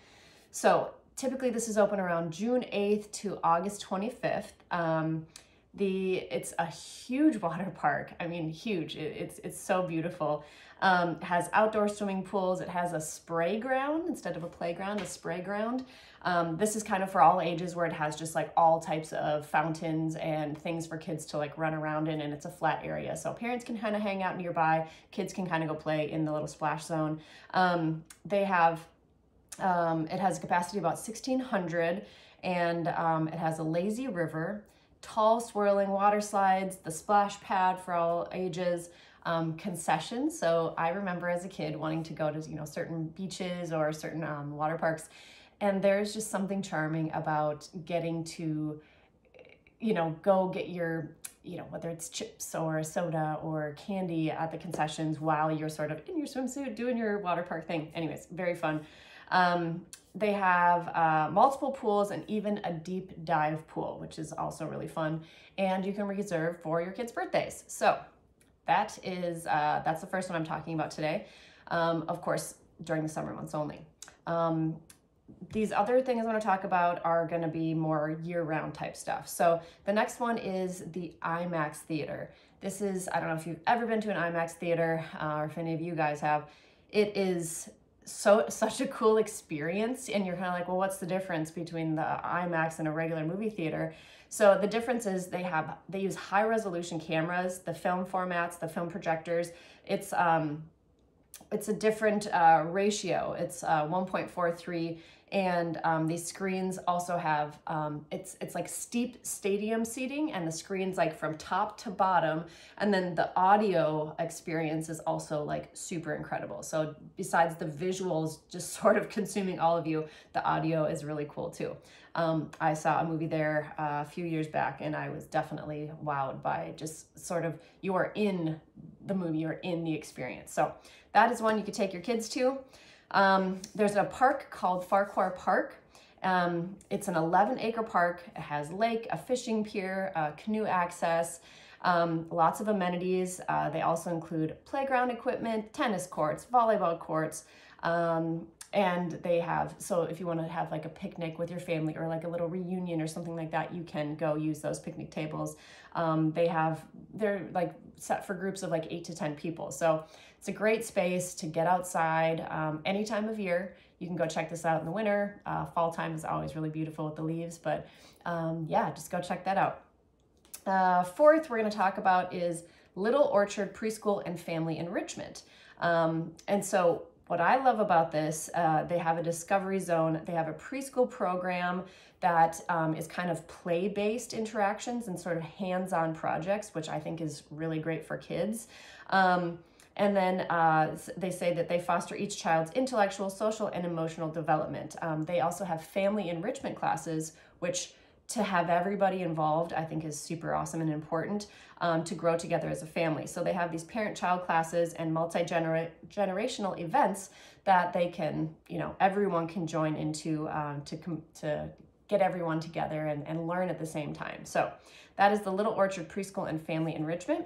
E: So typically this is open around June 8th to August 25th. Um, the it's a huge water park. I mean, huge. It, it's it's so beautiful. Um, has outdoor swimming pools. It has a spray ground instead of a playground, a spray ground. Um, this is kind of for all ages where it has just like all types of fountains and things for kids to like run around in and it's a flat area. So parents can kind of hang out nearby. Kids can kind of go play in the little splash zone. Um, they have, um, it has a capacity about 1600 and um, it has a lazy river, tall swirling water slides, the splash pad for all ages, um, concessions. So I remember as a kid wanting to go to you know certain beaches or certain um, water parks, and there's just something charming about getting to, you know, go get your you know whether it's chips or soda or candy at the concessions while you're sort of in your swimsuit doing your water park thing. Anyways, very fun. Um, they have uh, multiple pools and even a deep dive pool, which is also really fun. And you can reserve for your kids' birthdays. So that is uh, that's the first one I'm talking about today. Um, of course, during the summer months only. Um, these other things I'm gonna talk about are going to be more year-round type stuff. So the next one is the IMAX theater. This is I don't know if you've ever been to an IMAX theater uh, or if any of you guys have. It is so such a cool experience and you're kind of like well what's the difference between the imax and a regular movie theater? So the difference is they have they use high resolution cameras the film formats the film projectors. It's um it's a different uh, ratio. It's uh, 1.43 and um, these screens also have um, it's it's like steep stadium seating and the screens like from top to bottom. And then the audio experience is also like super incredible. So besides the visuals just sort of consuming all of you the audio is really cool too. Um, i saw a movie there uh, a few years back and i was definitely wowed by just sort of you are in the movie you're in the experience. So that is one you could take your kids to um, there's a park called Farquar Park. Um, it's an 11 acre park. It has lake, a fishing pier, canoe access, um, lots of amenities. Uh, they also include playground equipment, tennis courts, volleyball courts, um, and they have, so if you want to have like a picnic with your family or like a little reunion or something like that, you can go use those picnic tables. Um, they have, they're like set for groups of like eight to 10 people. So it's a great space to get outside um, any time of year. You can go check this out in the winter. Uh, fall time is always really beautiful with the leaves, but um, yeah, just go check that out. Uh, fourth, we're going to talk about is Little Orchard Preschool and Family Enrichment. Um, and so what I love about this, uh, they have a discovery zone. They have a preschool program that um, is kind of play-based interactions and sort of hands-on projects, which I think is really great for kids. Um, and then uh, they say that they foster each child's intellectual, social, and emotional development. Um, they also have family enrichment classes, which to have everybody involved, I think is super awesome and important um, to grow together as a family. So they have these parent-child classes and multi-generational events that they can, you know, everyone can join into um, to to get everyone together and, and learn at the same time. So that is the Little Orchard Preschool and Family Enrichment.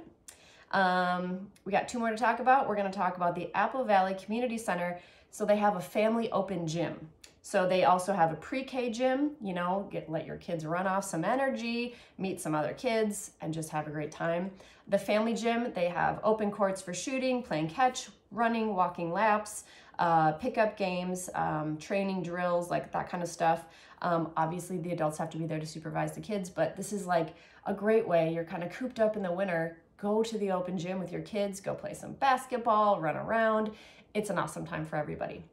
E: Um, we got two more to talk about. We're going to talk about the Apple Valley Community Center. So they have a family open gym. So they also have a pre-K gym, you know, get let your kids run off some energy, meet some other kids, and just have a great time. The family gym, they have open courts for shooting, playing catch, running, walking laps, uh, pickup games, um, training drills, like that kind of stuff. Um, obviously, the adults have to be there to supervise the kids, but this is like a great way. You're kind of cooped up in the winter. Go to the open gym with your kids, go play some basketball, run around. It's an awesome time for everybody.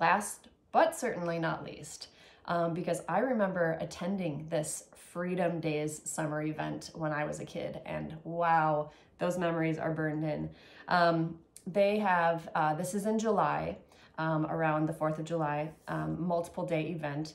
E: Last but certainly not least, um, because I remember attending this Freedom Days summer event when I was a kid, and wow, those memories are burned in. Um, they have, uh, this is in July, um, around the 4th of July, um, multiple day event.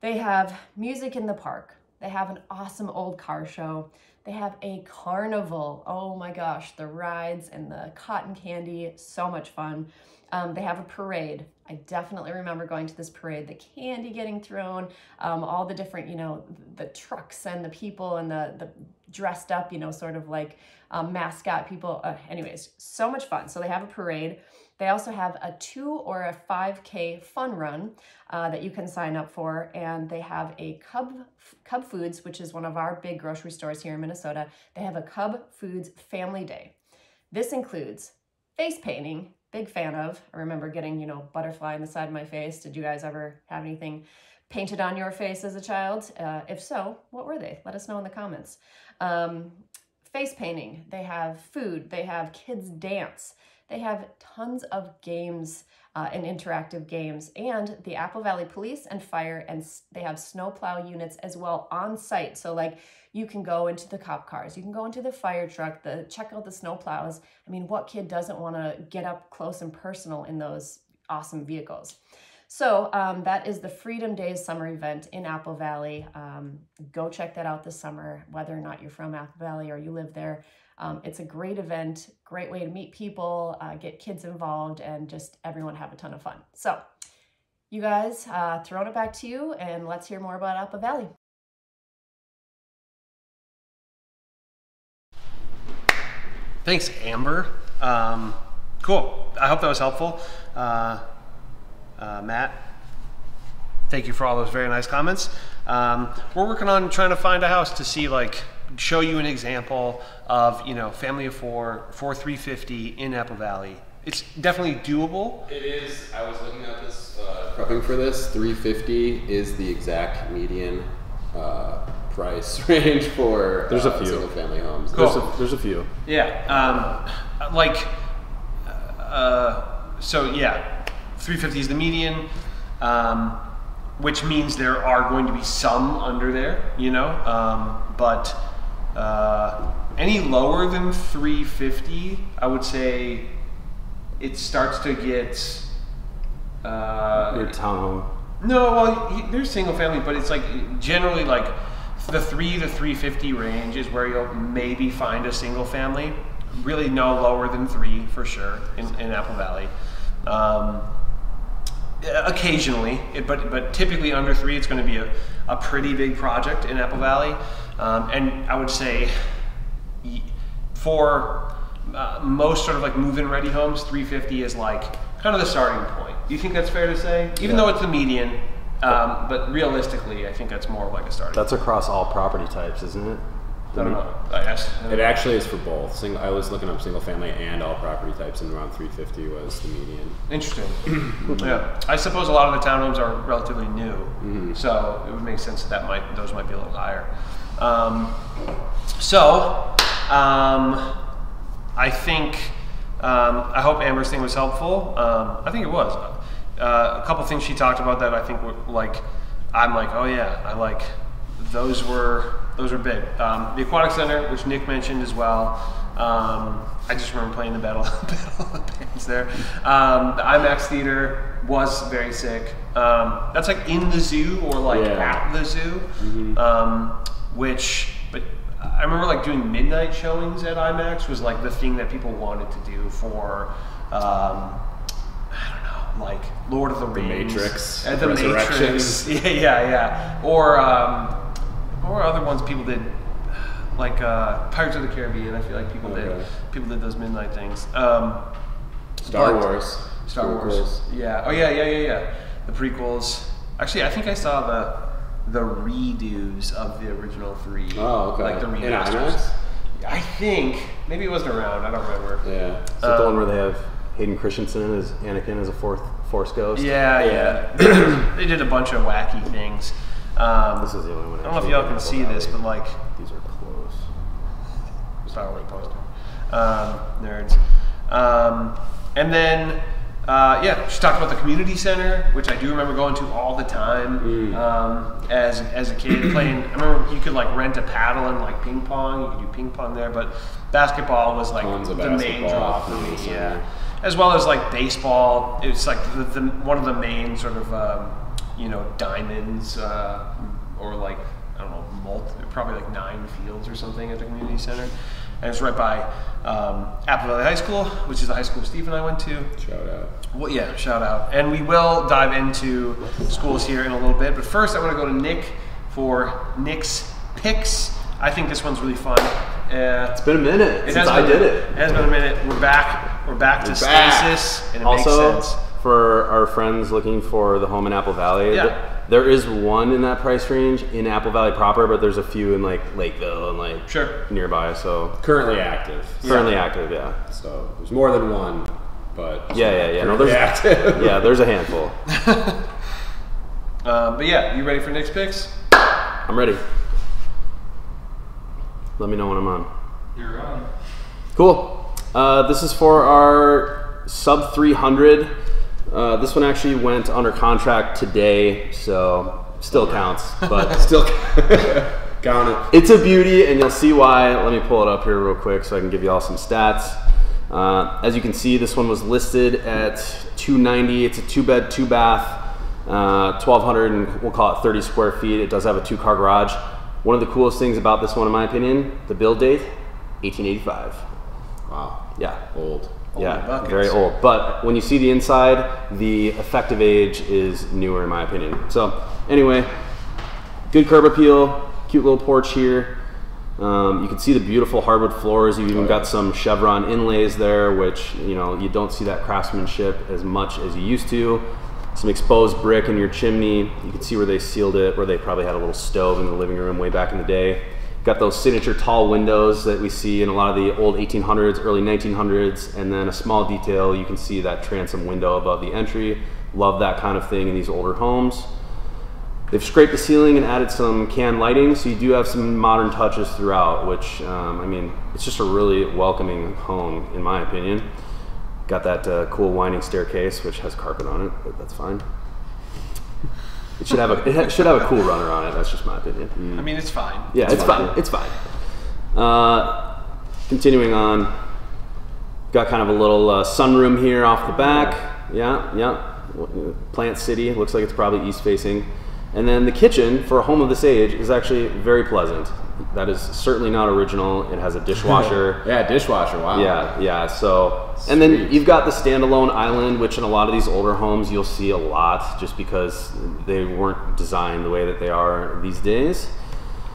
E: They have music in the park. They have an awesome old car show. They have a carnival. Oh my gosh, the rides and the cotton candy, so much fun. Um, they have a parade. I definitely remember going to this parade, the candy getting thrown, um, all the different, you know, the trucks and the people and the, the dressed up, you know, sort of like um, mascot people. Uh, anyways, so much fun. So they have a parade. They also have a two or a 5K fun run uh, that you can sign up for. And they have a Cub, Cub Foods, which is one of our big grocery stores here in Minnesota. They have a Cub Foods Family Day. This includes face painting, big fan of. I remember getting, you know, butterfly on the side of my face. Did you guys ever have anything painted on your face as a child? Uh, if so, what were they? Let us know in the comments. Um, face painting, they have food, they have kids dance, they have tons of games uh, and interactive games, and the Apple Valley Police and Fire, and they have snowplow units as well on site. So, like, you can go into the cop cars, you can go into the fire truck, the check out the snowplows. I mean, what kid doesn't want to get up close and personal in those awesome vehicles? So um, that is the Freedom Days summer event in Apple Valley. Um, go check that out this summer, whether or not you're from Apple Valley or you live there. Um, it's a great event, great way to meet people, uh, get kids involved, and just everyone have a ton of fun. So, you guys, uh, throwing it back to you, and let's hear more about Apple Valley.
A: Thanks, Amber. Um, cool. I hope that was helpful. Uh, uh, Matt, thank you for all those very nice comments. Um, we're working on trying to find a house to see like show you an example of you know family of four for 350 in Apple Valley. It's definitely doable.
B: It is. I was looking at this, uh, prepping for this. 350 is the exact median uh, price range for
C: There's a
B: uh,
C: few.
B: single family homes.
A: Cool.
C: There's a, there's a few.
A: Yeah. Um, like, uh, so yeah, 350 is the median, um, which means there are going to be some under there, you know, um, but uh, any lower than 350, I would say it starts to get. Uh,
C: Your townhome.
A: no, well, there's single family, but it's like generally like the three to three fifty range is where you'll maybe find a single family. Really, no lower than three for sure in, in Apple Valley. Um, occasionally, it, but but typically under three, it's going to be a, a pretty big project in Apple Valley, um, and I would say for uh, most sort of like move-in ready homes, 350 is like kind of the starting point. Do you think that's fair to say? Even though it's the median, um, but realistically, I think that's more of like a starting.
C: That's across all property types, isn't it?
A: I don't know. I guess.
B: It actually is for both. Single, I was looking up single family and all property types, and around 350 was the median.
A: Interesting. yeah, I suppose a lot of the townhomes are relatively new, so it would make sense that, that might those might be a little higher. Um, so, um, I think um, I hope Amber's thing was helpful. Um, I think it was. Uh, a couple things she talked about that I think were like I'm like, oh yeah, I like those were those are big. Um, the aquatic center, which Nick mentioned as well. Um, I just remember playing the battle, battle of the bands there. Um, the IMAX theater was very sick. Um, that's like in the zoo or like
B: Yeah.
A: at the zoo, um, which. But I remember like doing midnight showings at IMAX was like the thing that people wanted to do for. Um, I don't know, like Lord of the Rings,
B: Matrix,
A: and the
B: Resurrections.
A: Matrix, yeah, yeah, yeah, or um, or other ones people did, like uh, Pirates of the Caribbean. I feel like people did people did those midnight things. Um,
B: Star Wars.
A: Star
B: Prequels.
A: Wars, yeah. Oh yeah, yeah, yeah, yeah. The prequels. Actually, I think I saw the the redos of the original three.
B: Oh, okay.
A: Like the
B: In
A: remasters. I think maybe it wasn't around. I don't remember.
B: Yeah.
C: Is that the one where they have Hayden Christensen as Anakin as a fourth Force ghost?
A: Yeah, yeah. they did a bunch of wacky things. Um,
C: This is the only one.
A: I don't know if y'all can see this, but like
C: these are close.
A: Star Wars poster. Um, nerds. Um, and then, uh, yeah, she talked about the community center, which I do remember going to all the time um, as as a kid playing. I remember you could like rent a paddle and like ping pong. You could do ping pong there, but basketball was like
B: Tons
A: the main draw for me. Yeah, as well as like baseball. It's like the, the one of the main sort of um, you know diamonds uh, or like I don't know, multi, probably like nine fields or something at the community center. And it's right by um, Apple Valley High School, which is the high school Steve and I went to.
B: Shout out.
A: Well, yeah, shout out. And we will dive into schools here in a little bit. But first, I want to go to Nick for Nick's picks. I think this one's really fun. Uh,
C: It's been a minute since I did it.
A: It has been a minute. We're back. We're back to
B: We're back.
A: stasis, and it
C: Also,
A: makes sense.
C: for our friends looking for the home in Apple Valley,
A: Yeah.
C: Th- there is one in that price range in Apple Valley proper, but there's a few in like Lakeville and like
A: Sure.
C: nearby. So
B: Currently active.
C: currently active, yeah.
B: So there's more than one, but
C: Yeah, yeah, yeah. No, there's
B: active.
C: yeah, there's a handful.
A: Um, but yeah, you ready for Nick's picks?
C: I'm ready. Let me know when I'm on.
D: You're on.
C: Cool. Uh, this is for our sub 300. Uh, this one actually went under contract today, so still counts. But
B: Still count it.
C: it's a beauty, and you'll see why. Let me pull it up here real quick so I can give you all some stats. Uh, as you can see, this one was listed at 290. It's a two bed, two bath, uh, 1,200, and we'll call it 30 square feet. It does have a two car garage. One of the coolest things about this one, in my opinion, the build date, 1885.
B: Wow.
C: Yeah.
B: Old.
C: Yeah,
A: buckets.
C: very old. But when you see the inside, the effective age is newer, in my opinion. So, anyway, good curb appeal, cute little porch here. Um, you can see the beautiful hardwood floors. You even got some chevron inlays there, which you know you don't see that craftsmanship as much as you used to. Some exposed brick in your chimney. You can see where they sealed it, where they probably had a little stove in the living room way back in the day. Got those signature tall windows that we see in a lot of the old 1800s, early 1900s, and then a small detail. You can see that transom window above the entry. Love that kind of thing in these older homes. They've scraped the ceiling and added some can lighting, so you do have some modern touches throughout, which, um, I mean, it's just a really welcoming home, in my opinion. Got that uh, cool winding staircase, which has carpet on it, but that's fine. It should have a it should have a cool runner on it. That's just my opinion.
A: I mean, it's fine.
C: Yeah, it's, fine. It's fine. Uh, continuing on, got kind of a little uh, sunroom here off the back. Yeah, yeah. Plant City looks like it's probably east facing, and then the kitchen for a home of this age is actually very pleasant. That is certainly not original. It has a dishwasher.
B: Yeah, dishwasher. Wow.
C: Yeah, yeah. So, and then you've got the standalone island, which in a lot of these older homes you'll see a lot, just because they weren't designed the way that they are these days.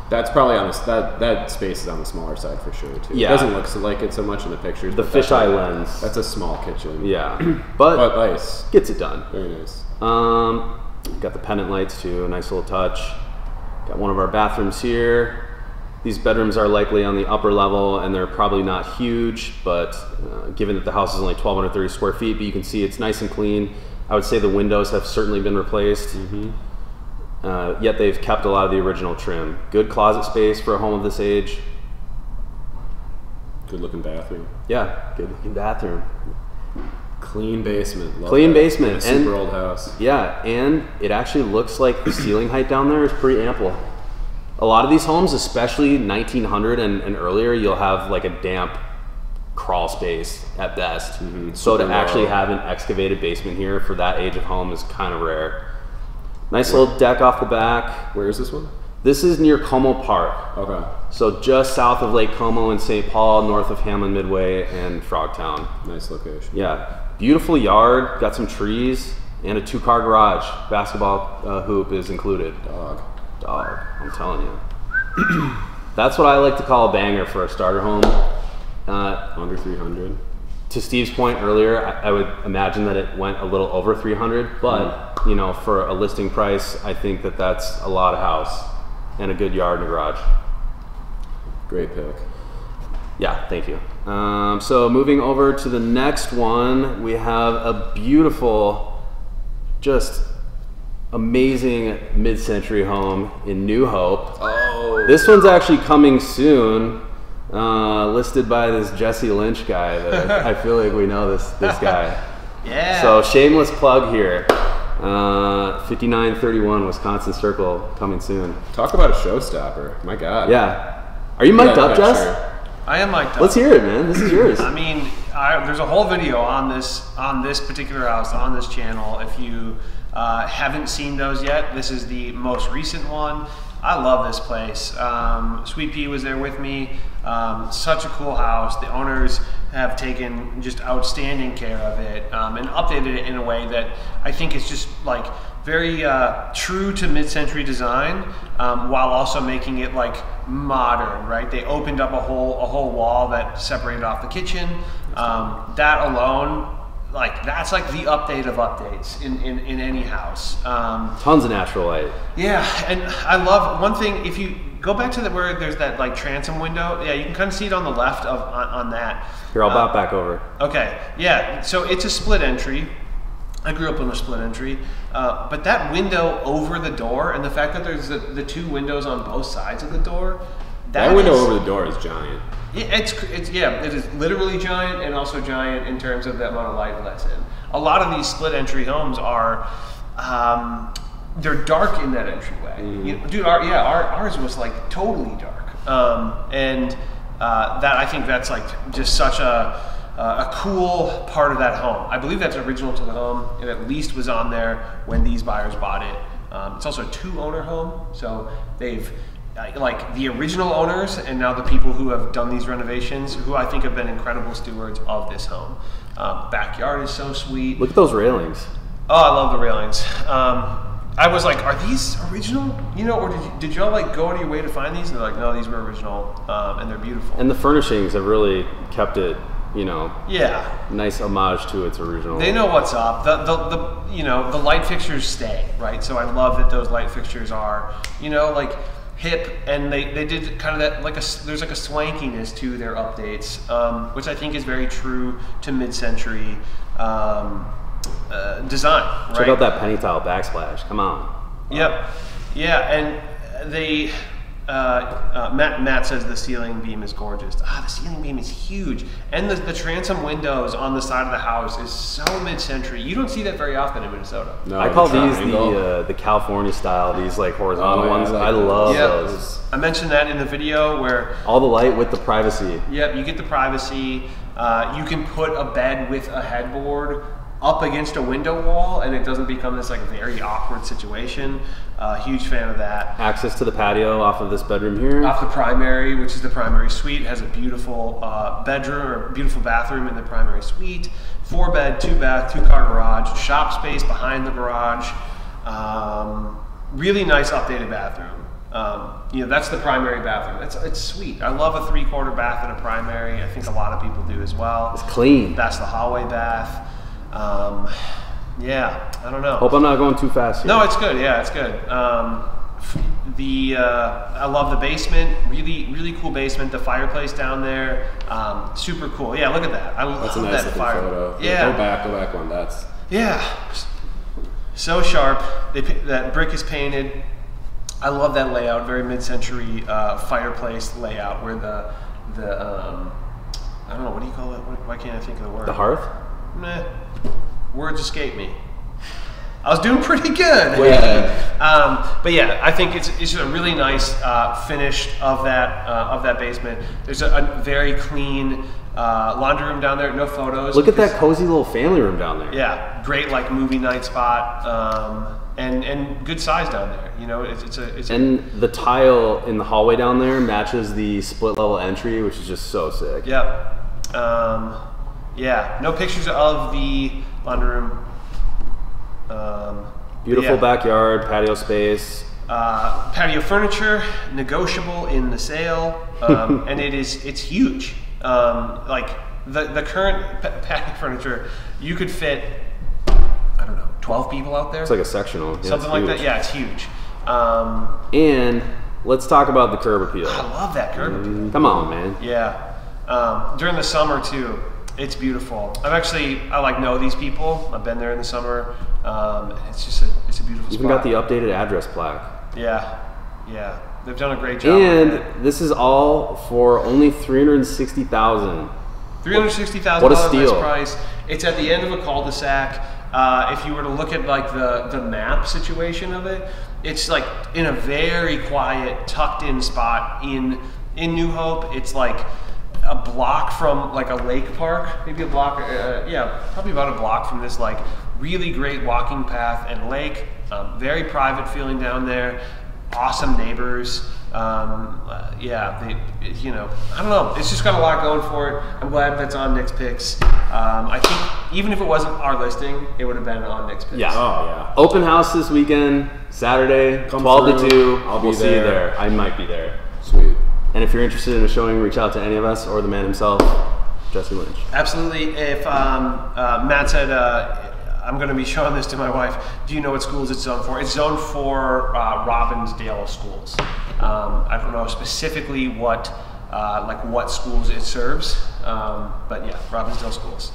B: That's probably on the that that space is on the smaller side for sure too.
C: Yeah.
B: It doesn't look so like it so much in the pictures.
C: The fisheye lens.
B: That's a small kitchen.
C: Yeah, but
B: But nice.
C: gets it done.
B: Very nice.
C: Um, got the pendant lights too, a nice little touch. Got one of our bathrooms here. These bedrooms are likely on the upper level and they're probably not huge, but uh, given that the house is only 1,230 square feet, but you can see it's nice and clean. I would say the windows have certainly been replaced. Uh, yet they've kept a lot of the original trim. Good closet space for a home of this age.
B: Good looking bathroom.
C: Yeah, good looking bathroom.
B: Clean basement. Love
C: Clean
B: that.
C: basement,
B: super
C: and-
B: old house.
C: Yeah, and it actually looks like the ceiling height down there is pretty ample. a lot of these homes, especially 1900 and, and earlier, you'll have like a damp crawl space at best. Mm-hmm. So to actually have an excavated basement here for that age of home is kind of rare. Nice little deck off the back.
B: Where is this one?
C: This is near Como Park.
B: Okay.
C: So just south of Lake Como in St. Paul, north of Hamline Midway and Frogtown.
B: Nice location.
C: Yeah, beautiful yard, got some trees, and a two-car garage. Basketball uh, hoop is included.
B: Dog.
C: Dog, I'm telling you. That's what I like to call a banger for a starter home. Uh,
B: Under 300.
C: to Steve's point earlier, I, I would imagine that it went a little over 300, but you know, for a listing price, I think that that's a lot of house and a good yard and a garage.
B: Great pick.
C: Yeah, thank you. Um, so moving over to the next one, we have a beautiful, just amazing mid-century home in New Hope.
B: Oh.
C: This one's actually coming soon, uh, listed by this Jesse Lynch guy. I feel like we know this this guy.
A: Yeah.
C: So shameless plug here. Uh, 5931 Wisconsin Circle coming soon.
B: Talk about a showstopper. My God.
C: Yeah. Are you mic'd
B: That
C: up, Jess?
B: picture.
A: I am mic'd up.
C: Let's hear it, man. This is yours.
A: I mean, I, there's a whole video on this on this particular house on this channel. If you uh, haven't seen those yet, this is the most recent one. I love this place. Um, Sweet Pea was there with me. Um, such a cool house. The owners have taken just outstanding care of it um, and updated it in a way that I think is just like very uh, true to mid-century design, um, while also making it like modern. Right? They opened up a whole a whole wall that separated off the kitchen. Um, that alone, like that's like the update of updates in in, in any house. Um,
C: Tons of natural light.
A: yeah, and I love one thing. If you go back to the where there's that like transom window, yeah, you can kind of see it on the left of on, on that.
C: Here, I'll
A: Uh,
C: bop back over.
A: Okay, yeah. So it's a split entry. I grew up in a split entry, uh, but that window over the door and the fact that there's the, the two windows on both sides of the door.
B: That window
A: is-
B: over the door is giant.
A: yeah, it's, it's yeah, it is literally giant and also giant in terms of the amount of light it lets in. A lot of these split entry homes are, um, they're dark in that entryway. You know, dude, our, yeah, our, ours was like totally dark, um, and uh, that I think that's like just such a a cool part of that home. I believe that's original to the home. It at least was on there when these buyers bought it. Um, it's also a two-owner home, so they've uh, like the original owners and now the people who have done these renovations, who I think have been incredible stewards of this home. Um, backyard is so sweet.
C: Look at those railings.
A: Oh, I love the railings. Um, I was like, are these original? You know, or did you, did y'all like go out of your way to find these? And they're like, no, these were original, um, and they're beautiful.
C: And the furnishings have really kept it, you know,
A: yeah,
C: nice homage to its original.
A: They know what's up. The, the, the you know the light fixtures stay right. So I love that those light fixtures are you know like hip and they, they did kind of that like a there's like a swankiness to their updates, um, which I think is very true to mid-century um, uh, design. Right?
C: Check out that penny tile backsplash. Come on.
A: Yep. Yeah, and they. Uh, uh, Matt, Matt says the ceiling beam is gorgeous. Ah, the ceiling beam is huge, and the, the transom windows on the side of the house is so mid-century. You don't see that very often in Minnesota.
B: No,
C: I call
B: the
C: these the uh, the California style. These like horizontal
B: Oh, yeah,
C: ones.
B: I like
C: I love
A: Yep.
C: those.
A: I mentioned that in the video where
C: All the light with the privacy.
A: Yep, you get the privacy. Uh, you can put a bed with a headboard up against a window wall, and it doesn't become this like very awkward situation. Uh, huge fan of that.
C: Access to the patio off of this bedroom here.
A: Off the primary, which is the primary suite, has a beautiful uh, bedroom or beautiful bathroom in the primary suite. Four bed, two bath, two car garage, shop space behind the garage. Um, really nice updated bathroom. Um, you know, that's the primary bathroom. It's, it's sweet. I love a three quarter bath in a primary. I think a lot of people do as well.
C: It's clean.
A: That's the hallway bath. Um, yeah, I don't know.
C: Hope I'm not going too fast here.
A: No, it's good. Yeah, it's good. Um, the uh, I love the basement. Really, really cool basement. The fireplace down there, um, super cool. Yeah, look at that. I love
B: That's a nice
A: that
B: looking
A: fire.
B: photo.
A: Yeah,
B: Go back, go back one. That's
A: yeah. So sharp. They that brick is painted. I love that layout. Very mid-century uh, fireplace layout where the the um, I don't know what do you call it. Why can't I think of the word?
C: The hearth.
A: Meh. Words escape me. I was doing pretty good.
B: Yeah.
A: um, but yeah, I think it's, it's just a really nice uh, finish of that uh, of that basement. There's a, a very clean uh, laundry room down there. No photos.
C: Look at that cozy little family room down there.
A: Yeah, great like movie night spot, um, and and good size down there. You know, it's, it's a it's a,
C: And the tile in the hallway down there matches the split level entry, which is just so sick.
A: yeah, um, yeah. No pictures of the laundry room. Um,
C: Beautiful
A: yeah.
C: backyard, patio space.
A: uh, patio furniture, negotiable in the sale, um, and it is it's huge. Um, like the the current pa- patio furniture, you could fit I don't know twelve people out there,
C: It's like a sectional. Yeah,
A: something like that. Yeah, it's huge. Um,
C: And let's talk about the curb appeal.
A: I love that curb. appeal.
C: Come on, man.
A: Yeah, um, during the summer too, it's beautiful. I've actually I like know these people. I've been there in the summer. Um, it's just a it's a beautiful
C: Even
A: spot.
C: got the updated address plaque.
A: yeah, yeah. They've done a great job.
C: And this is all for only three hundred sixty thousand.
A: Three hundred sixty thousand
C: What a
A: dollars
C: steal.
A: price. It's at the end of a cul-de-sac. Uh, if you were to look at like the the map situation of it, it's like in a very quiet, tucked-in spot in in New Hope. It's like a block from like a lake park, maybe a block. Uh, yeah, probably about a block from this like really great walking path and lake. Um, very private feeling down there. Awesome neighbors. Um, uh, yeah, they, you know, I don't know. It's just got a lot going for it. I'm glad that's on Nick's Picks. Um, I think even if it wasn't our listing, it would have been on Nick's Picks.
C: Yeah.
B: Oh yeah.
C: Open house this weekend, Saturday,
B: Come
C: 12
B: through.
C: to 2.
B: I'll be
C: we'll see you
B: there.
C: there. I might be there. And if you're interested in a showing, reach out to any of us or the man himself, Jesse Lynch.
A: Absolutely. If um, uh, Matt said, uh, I'm going to be showing this to my wife, do you know what schools it's zoned for? It's zoned for uh, Robbinsdale schools. Um, I don't know specifically what, uh, like what schools it serves, um, but yeah, Robbinsdale schools.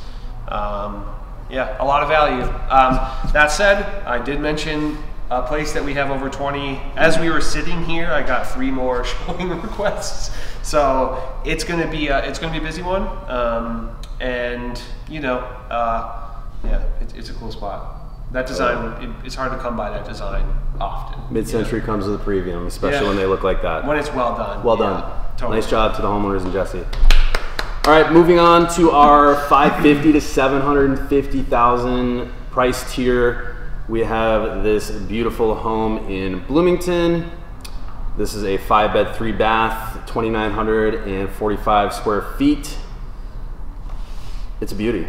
A: Um, yeah, a lot of value. Um, that said, I did mention a place that we have over 20. As we were sitting here, I got three more showing requests. So it's gonna be a, it's gonna be a busy one. Um, and you know, uh, yeah, it's, it's a cool spot. That design, it, it's hard to come by that design often.
C: Mid century comes with a premium, especially
A: Yeah.
C: when they look like that.
A: when it's well done.
C: Well
A: Yeah,
C: done.
A: totally.
C: Nice job to the homeowners and Jesse. All right, moving on to our 550 to 750,000 price tier. We have this beautiful home in Bloomington. This is a five bed, three bath, 2,945 square feet. It's a beauty.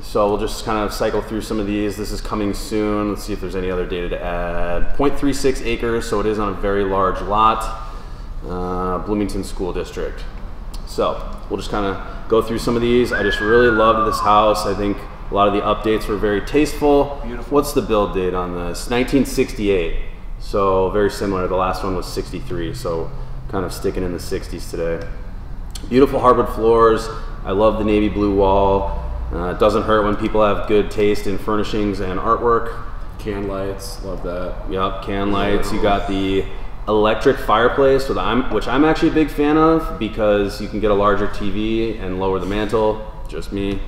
C: So we'll just kind of cycle through some of these. This is coming soon. Let's see if there's any other data to add. 0.36 acres, so it is on a very large lot. Uh, Bloomington School District. So we'll just kind of go through some of these. I just really loved this house. I think a lot of the updates were very tasteful.
A: Beautiful.
C: What's the build date on this? 1968. So very similar. The last one was 63. So kind of sticking in the 60s today. Beautiful hardwood floors. I love the navy blue wall. Uh, it doesn't hurt when people have good taste in furnishings and artwork.
B: Can lights. Love that.
C: Yup, can lights. You got the electric fireplace, which I'm actually a big fan of because you can get a larger TV and lower the mantle. Just me.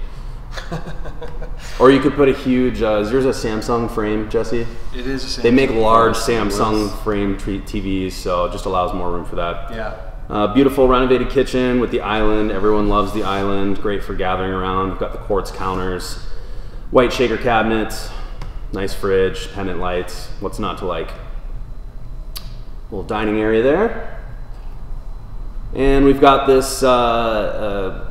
C: Or you could put a huge. Uh, is yours a Samsung frame, Jesse?
A: It is. a same
C: They make large Samsung frame t- TVs, so it just allows more room for that.
A: Yeah.
C: Uh, beautiful renovated kitchen with the island. Everyone loves the island. Great for gathering around. We've got the quartz counters, white shaker cabinets, nice fridge, pendant lights. What's not to like? Little dining area there. And we've got this. Uh, uh,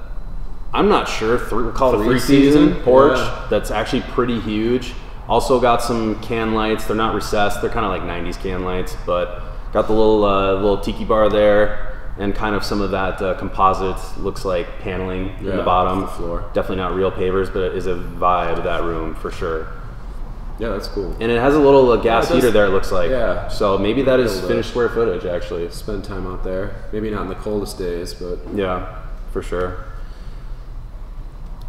C: I'm not sure. Three, we'll call it a
B: Three
C: season
B: season?
C: porch.
B: Yeah.
C: That's actually pretty huge. Also got some can lights. They're not recessed. They're kind of like 90s can lights, but got the little uh, little tiki bar there, and kind of some of that uh, composite looks like paneling in the bottom.
B: the floor.
C: Definitely not real pavers, but it is a vibe of that room for sure.
B: Yeah, that's cool.
C: And it has a little uh, gas
B: Yeah, does-
C: heater there. It looks like.
B: Yeah.
C: So maybe that is finished square footage actually.
B: Spend time out there. Maybe not in the coldest days, but
C: Yeah, for sure.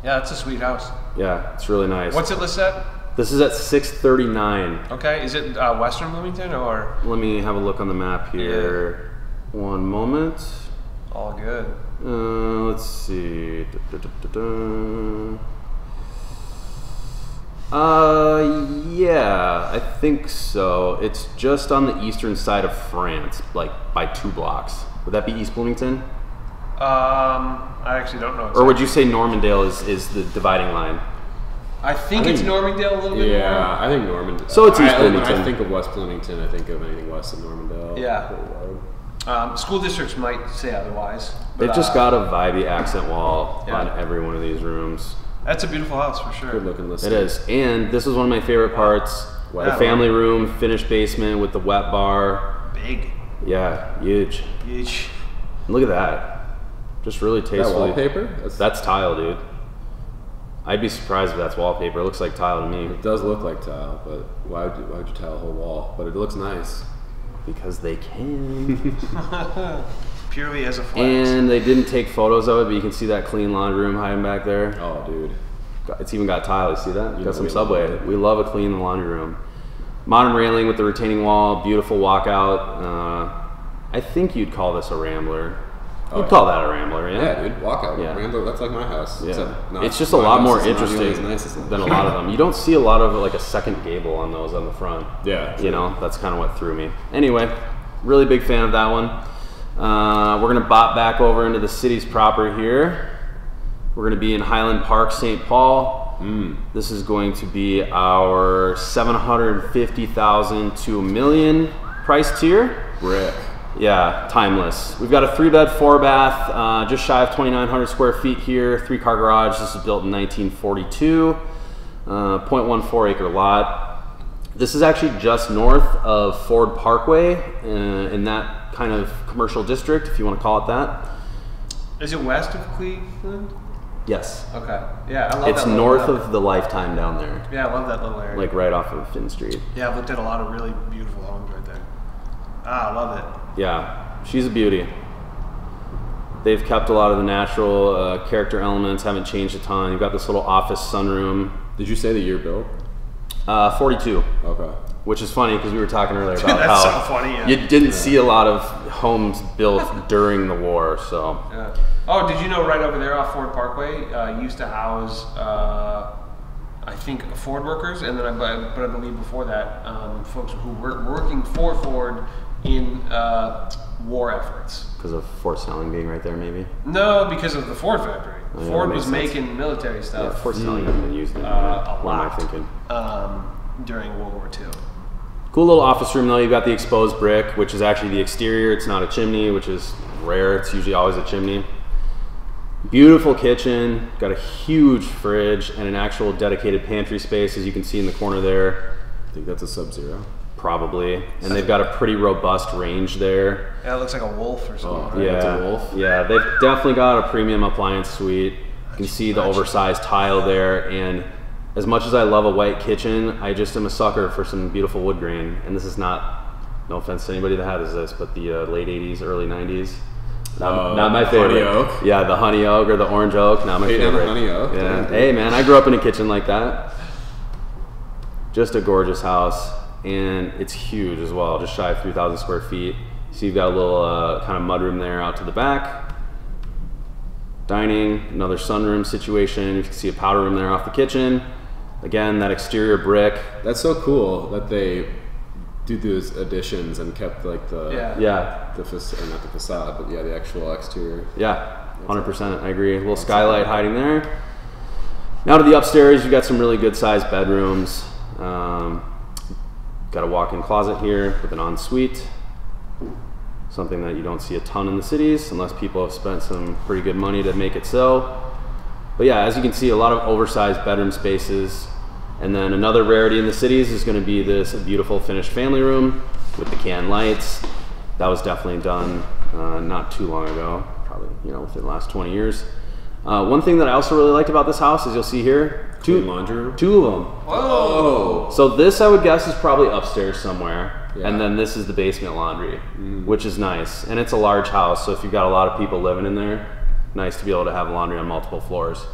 A: Yeah, it's a sweet house.
C: Yeah, it's really nice.
A: What's it listed at?
C: This is at 639.
A: Okay, is it uh, Western Bloomington or
C: Let me have a look on the map here. One moment.
A: all good?
C: Uh, let's see. Da, da, da. Uh, yeah, I think so. It's just on the eastern side of France, like by two blocks. Would that be East Bloomington?
A: Um, I actually don't know.
C: Or would you say Normandale is, is the dividing line?
A: I think
B: I
A: it's Normandale a little bit
B: Yeah,
A: more.
B: I think Normandale.
C: So it's East
B: I, when
C: Bloomington.
B: I think of West Bloomington. I think of anything west of Normandale.
A: Yeah. Um, school districts might say otherwise.
C: They've
A: but,
C: just
A: uh,
C: got a vibey accent wall
A: Yeah.
C: on every one of these rooms.
A: That's a beautiful house for sure.
B: Good looking list.
C: It is. And this is one of my favorite parts.
B: Wow.
C: The family room, finished basement with the wet bar.
A: Big,
C: Yeah, huge.
A: huge.
C: Look at that. Just really
B: That
C: tastefully.
B: wallpaper. That's,
C: That's tile, dude. I'd be surprised if that's wallpaper. It looks like tile to me.
B: It does look like tile, but why would you, why would you tile a whole wall? But it looks nice.
C: Because they can.
A: Purely as a flex.
C: and they didn't take photos of it, but you can see that clean laundry room hiding back there.
B: Oh, dude.
C: It's even got tile. You see that?
B: You
C: got some
B: we
C: subway.
B: love.
C: We love a clean laundry room. Modern railing with the retaining wall. Beautiful walkout. Uh, I think you'd call this a rambler.
B: Oh,
C: You'd
B: yeah.
C: call that a rambler, yeah?
B: Yeah, dude. Walkout.
C: Yeah.
B: Rambler, that's like my house.
C: Yeah.
B: Not-
C: it's just a lot more
B: is not nearly
C: interesting
B: nice
C: than a lot of them. You don't see a lot of like a second gable on those on the front.
B: Yeah,
C: You know, that's kind of what threw me. Anyway, really big fan of that one. Uh, we're gonna bop back over into the city's proper here. We're gonna be in Highland Park, St. Paul.
B: Mm.
C: This is going to be our 750,000 to a million price tier.
B: Brick.
C: Yeah, timeless. We've got a three bed, four bath, uh, just shy of 2,900 square feet here, three car garage. This is built in 1942, uh, 0.14 acre lot. This is actually just north of Ford Parkway uh, in that kind of commercial district, if you want to call it that.
A: Is it west of Cleveland?
C: Yes.
A: Okay. Yeah, I love
C: It's north of the Lifetime down there,
A: Yeah, I love that little area.
C: like right off of Finn Street.
A: yeah, I've looked at a lot of really beautiful homes right there. Ah, I love it.
C: Yeah, she's a beauty. They've kept a lot of the natural uh, character elements, haven't changed a ton. You've got this little office sunroom.
B: Did you say the year built?
C: Uh, 42,
B: Okay.
C: which is funny because we were talking earlier about
A: That's
C: how
A: so funny, yeah.
C: you didn't see a lot of homes built during the war. So
A: Yeah. Oh, did you know right over there off Ford Parkway uh, used to house, uh, I think, Ford workers, and then I, but but I believe before that, um, folks who were working for Ford in uh, war efforts.
C: because of Fort Snelling being right there, maybe.
A: No, because of the Ford factory.
C: Oh, yeah,
A: Ford was
C: sense.
A: making military
C: Yeah,
A: stuff
C: Fort Snelling hasn't been used in
A: uh, a
C: What am I
A: lot
C: thinking?
A: um, during World War II.
C: Cool little office room though. You've got the exposed brick, which is actually the exterior. It's not a chimney, which is rare. It's usually always a chimney. Beautiful kitchen. Got a huge fridge and an actual dedicated pantry space, as you can see in the corner there.
B: I think that's a Sub Zero.
C: Probably. And they've got a pretty robust range there.
A: Yeah, it looks like a wolf or something.
B: Oh,
A: right?
B: Yeah,
C: Yeah,
B: it's a wolf.
C: yeah. They've definitely got a premium appliance suite. You can see the oversized tile there, and as much as I love a white kitchen, I just am a sucker for some beautiful wood grain. And this is not, no offense to anybody that has this, but the uh, late '80s, early '90s. Not,
B: Oh,
C: not my
B: the honey
C: favorite.
B: oak?
C: Yeah, the honey oak or the orange oak. Not my
B: Hating on
C: favorite.
B: honey oak?
C: Yeah. Hey man, I grew up in a kitchen like that. Just a gorgeous house, and it's huge as well, just shy of 3,000 square feet. So you've got a little uh, kind of mudroom there out to the back. Dining, another sunroom situation. You can see a powder room there off the kitchen. Again, that exterior brick.
B: That's so cool that they do those additions and kept like the
A: Yeah.
C: Yeah,
B: the fac- not the facade, but yeah, the actual exterior.
C: yeah, 100%. I agree. A little skylight hiding there. Now to the upstairs, you've got some really good sized bedrooms. Um, got a walk in closet here with an ensuite. Something that you don't see a ton in the cities unless people have spent some pretty good money to make it so. But yeah, as you can see, a lot of oversized bedroom spaces. And then another rarity in the cities is going to be this beautiful finished family room with the can lights. That was definitely done uh, not too long ago, probably you know within the last 20 years. Uh, one thing that I also really liked about this house is you'll see here
B: Clean
C: two
B: laundry room?
C: two of them.
A: Whoa!
C: So this I would guess is probably upstairs somewhere,
B: Yeah.
C: and then this is the basement laundry, which is nice. And it's a large house, so if you've got a lot of people living in there, nice to be able to have laundry on multiple floors.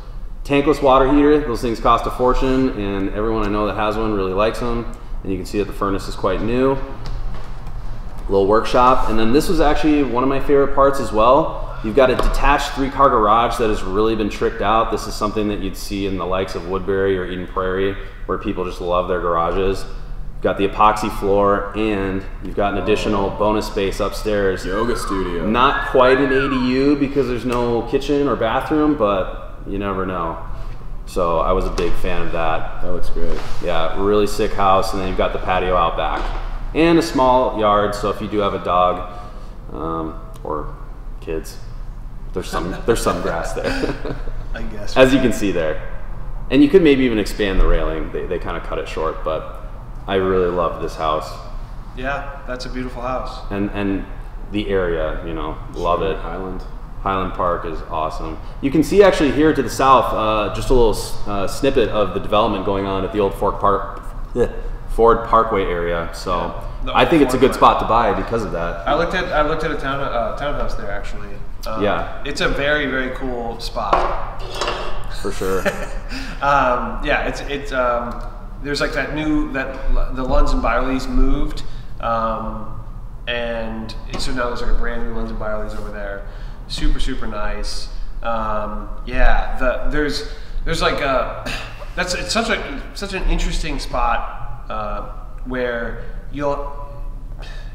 C: Tankless water heater; those things cost a fortune, and everyone I know that has one really likes them. And you can see that the furnace is quite new. Little workshop, and then this was actually one of my favorite parts as well. You've got a detached three car garage that has really been tricked out. This is something that you'd see in the likes of Woodbury or Eden Prairie, where people just love their garages. You've got the epoxy floor, and you've got an additional bonus space upstairs.
B: Yoga studio.
C: Not quite an ADU because there's no kitchen or bathroom, but you never know. So I was a big fan of that.
B: That looks great.
C: Yeah, really sick house, and then you've got the patio out back, and a small yard. So if you do have a dog um, or kids, there's some there's some grass there,
A: I guess.
C: as you can see there. And you could maybe even expand the railing. They they kind of cut it short, but I really love this house
A: yeah, that's a beautiful house.
C: and and the area. You know, love it.
B: Highland.
C: Highland Park is awesome. You can see actually here to the south, uh, just a little uh, snippet of the development going on at the old Ford Park, Ford Parkway area. So
A: The
C: I think
A: old
C: it's a good
A: Ford
C: spot to buy because of that.
A: I looked at I looked at a town uh, townhouse there actually. Um,
C: Yeah.
A: it's a very very cool spot.
C: For sure.
A: Um, yeah, it's it's um, there's like that new that the Lunds and Byerly's moved, um, and so now there's like a brand new Lunds and Byerly's over there. Super super nice. Um, yeah, the there's there's like a that's it's such a such an interesting spot uh, where you'll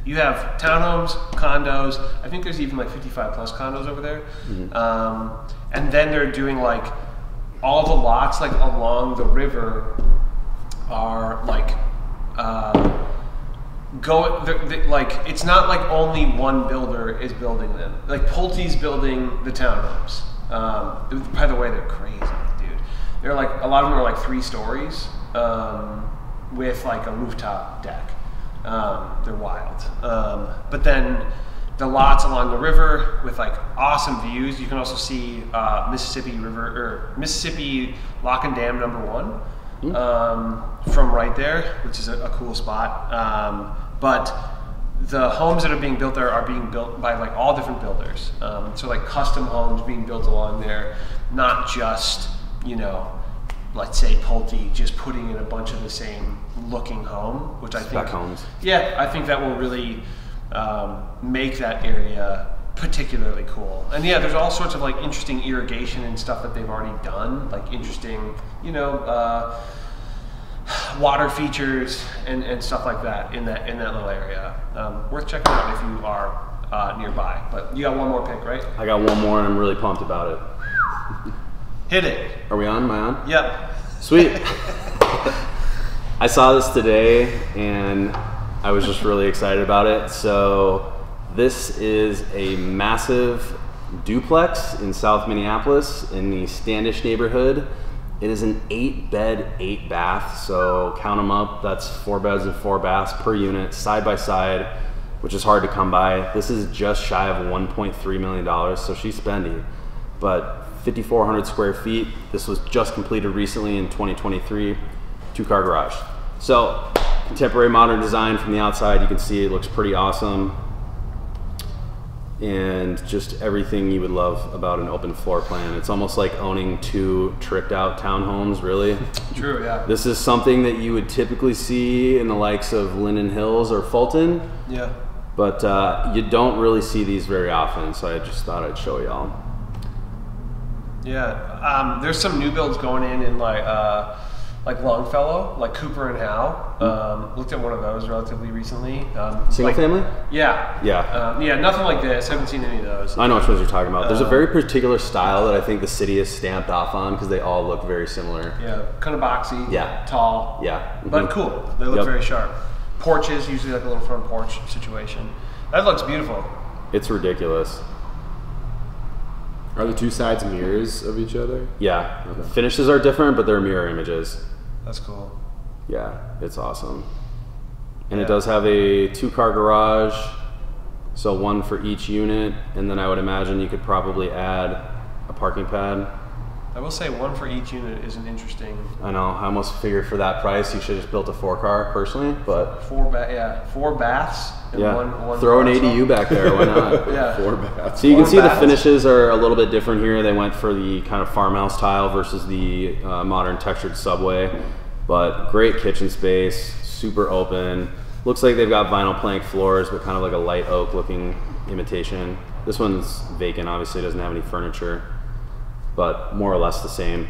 A: you have townhomes, condos. I think there's even like 55 plus condos over there. Um, and then they're doing like all the lots like along the river are like uh, go they're- they- like it's not like only one builder is building them. Like Pulte's building the townhomes. Um, by the way, they're crazy, dude. They're like a lot of them are like three stories um, with like a rooftop deck. Um, they're wild. Um, but then the lots along the river with like awesome views. You can also see uh, Mississippi River or Mississippi Lock and Dam number one um, from right there, which is a, a cool spot. Um, but the homes that are being built there are being built by like all different builders. Um, so like custom homes being built along there, not just you know, let's say Pulte just putting in a bunch of the same looking home, which I
C: Spec
A: think
C: homes.
A: yeah, I think that will really um, make that area particularly cool. And yeah, there's all sorts of like interesting irrigation and stuff that they've already done, like interesting, you know, uh, water features and, and stuff like that in that in that little area. Um, worth checking out if you are uh, nearby. But you got one more pick, right?
C: I got one more, and I'm really pumped about it.
A: Hit it.
C: Are we on? Am I on?
A: Yep.
C: Sweet. I saw this today and I was just really excited about it. So, this is a massive duplex in South Minneapolis in the Standish neighborhood. It is an eight bed, eight bath. So, count them up. That's four beds and four baths per unit, side by side, which is hard to come by. This is just shy of $1.3 million. So, she's spendy but 5,400 square feet. This was just completed recently in 2023, two car garage. So, contemporary modern design from the outside, you can see it looks pretty awesome. And just everything you would love about an open floor plan. It's almost like owning two tricked out townhomes, really.
A: True. Yeah.
C: This is something that you would typically see in the likes of Linden Hills or Fulton,
A: Yeah.
C: but uh, you don't really see these very often. So I just thought I'd show y'all.
A: Yeah, um, there's some new builds going in in like uh, like Longfellow, like Cooper and Howe. Um, looked at one of those relatively recently. Um,
C: Single
A: like-
C: family?
A: Yeah.
C: Yeah.
A: Um, yeah, nothing like this. Haven't seen any of those.
C: I know which ones you're talking about. There's a very particular style that I think the city is stamped off on because they all look very similar.
A: Yeah, kind of boxy.
C: Yeah.
A: Tall.
C: Yeah.
A: But
C: Mhm.
A: cool. They look
C: Yep.
A: very sharp. Porches, usually like a little front porch situation. That looks beautiful.
C: It's ridiculous.
B: Are the two sides mirrors of each other?
C: Yeah. Finishes are different, but they're mirror images.
A: That's cool.
C: Yeah, it's awesome. And
A: Yeah.
C: it does have a two car garage, so one for each unit. And then I would imagine you could probably add a parking pad.
A: I will say one for each unit is an interesting.
C: I know, I almost figured for that price you should have just built a four car personally, but
A: Four ba- yeah, four baths and
C: yeah.
A: one one.
C: Throw an ADU
A: door.
C: back there, why not?
A: Yeah.
B: Four baths.
C: So you can
A: Four
C: see the finishes are a little bit different here. They went for the kind of farmhouse tile versus the uh, modern textured subway, but great kitchen space, super open. Looks like they've got vinyl plank floors, but kind of like a light oak looking imitation. This one's vacant. Obviously, doesn't have any furniture, but more or less the same.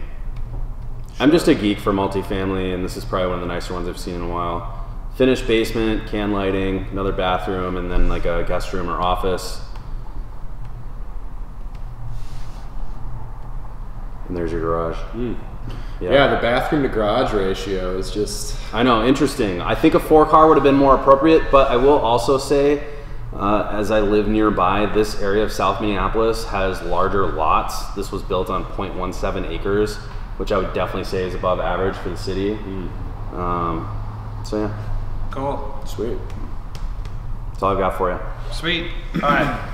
C: I'm just a geek for multifamily, and this is probably one of the nicer ones I've seen in a while. Finished basement, can lighting, another bathroom, and then like a guest room or office. And there's your garage. Hmm.
B: Yeah. the bathroom to garage ratio is just
C: I know, interesting. I think a four car would have been more appropriate, but I will also say, uh, as I live nearby, this area of South Minneapolis has larger lots. This was built on 0.17 acres, which I would definitely say is above average for the city. Um, so yeah,
A: Cool.
B: sweet.
C: that's all I've got for you.
A: Sweet. All right.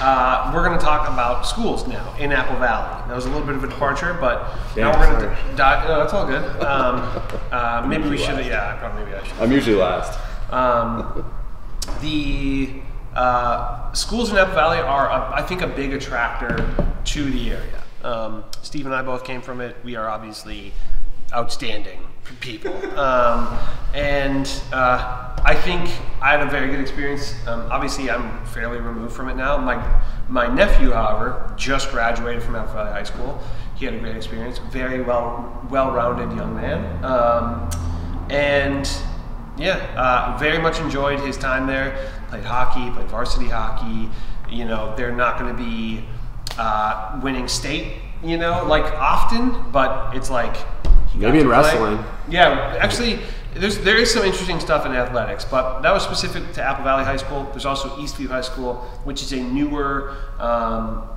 A: Uh, we're going to talk about schools now in Apple Valley. That was a little bit of a departure, but now
B: Yeah,
A: we're going to dive. No, that's all good. Um, uh, maybe we should. Yeah, probably maybe I should.
B: I'm usually last.
A: Um, the uh, schools in Apple Valley are, a, I think, a big attractor to the area. Um, Steve and I both came from it. We are obviously outstanding people, um, and uh, I think I had a very good experience. Um, obviously, I'm fairly removed from it now. My my nephew, however, just graduated from Apple Valley High School. He had a great experience. Very well well-rounded young man, um, and yeah, uh, very much enjoyed his time there. Played hockey, played varsity hockey. You know, they're not going to be uh, winning state, you know, like often, but it's like
B: Maybe in
A: play.
B: wrestling.
A: Yeah, actually, there's there is some interesting stuff in athletics, but that was specific to Apple Valley High School. There's also Eastview High School, which is a newer. Um,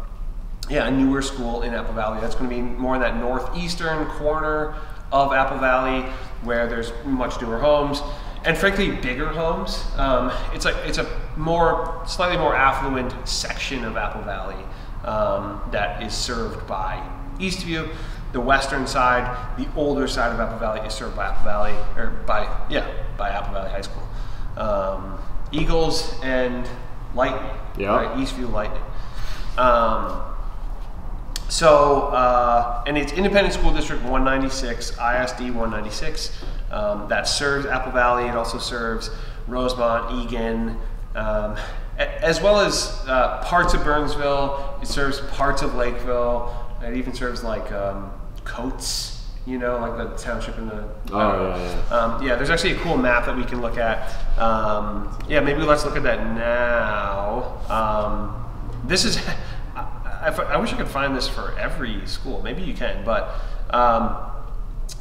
A: yeah, a newer school in Apple Valley. That's going to be more in that northeastern corner of Apple Valley, where there's much newer homes and frankly bigger homes. Um, it's like it's a more slightly more affluent section of Apple Valley um, that is served by Eastview. The western side, the older side of Apple Valley, is served by Apple Valley or by yeah by Apple Valley High School. Um, Eagles and Lightning.
B: Yeah.
A: right? Eastview Lightning. Um, so, uh, and it's Independent School District 196, ISD 196. Um, that serves Apple Valley. It also serves Rosemount, Eagan, um, as well as uh, parts of Burnsville. It serves parts of Lakeville. It even serves like um, Coates, you know, like the township in the.
B: Oh, yeah, yeah.
A: Um, yeah, there's actually a cool map that we can look at. Um, yeah, maybe let's look at that now. Um, this is, I, I, I wish I could find this for every school. Maybe you can, but um,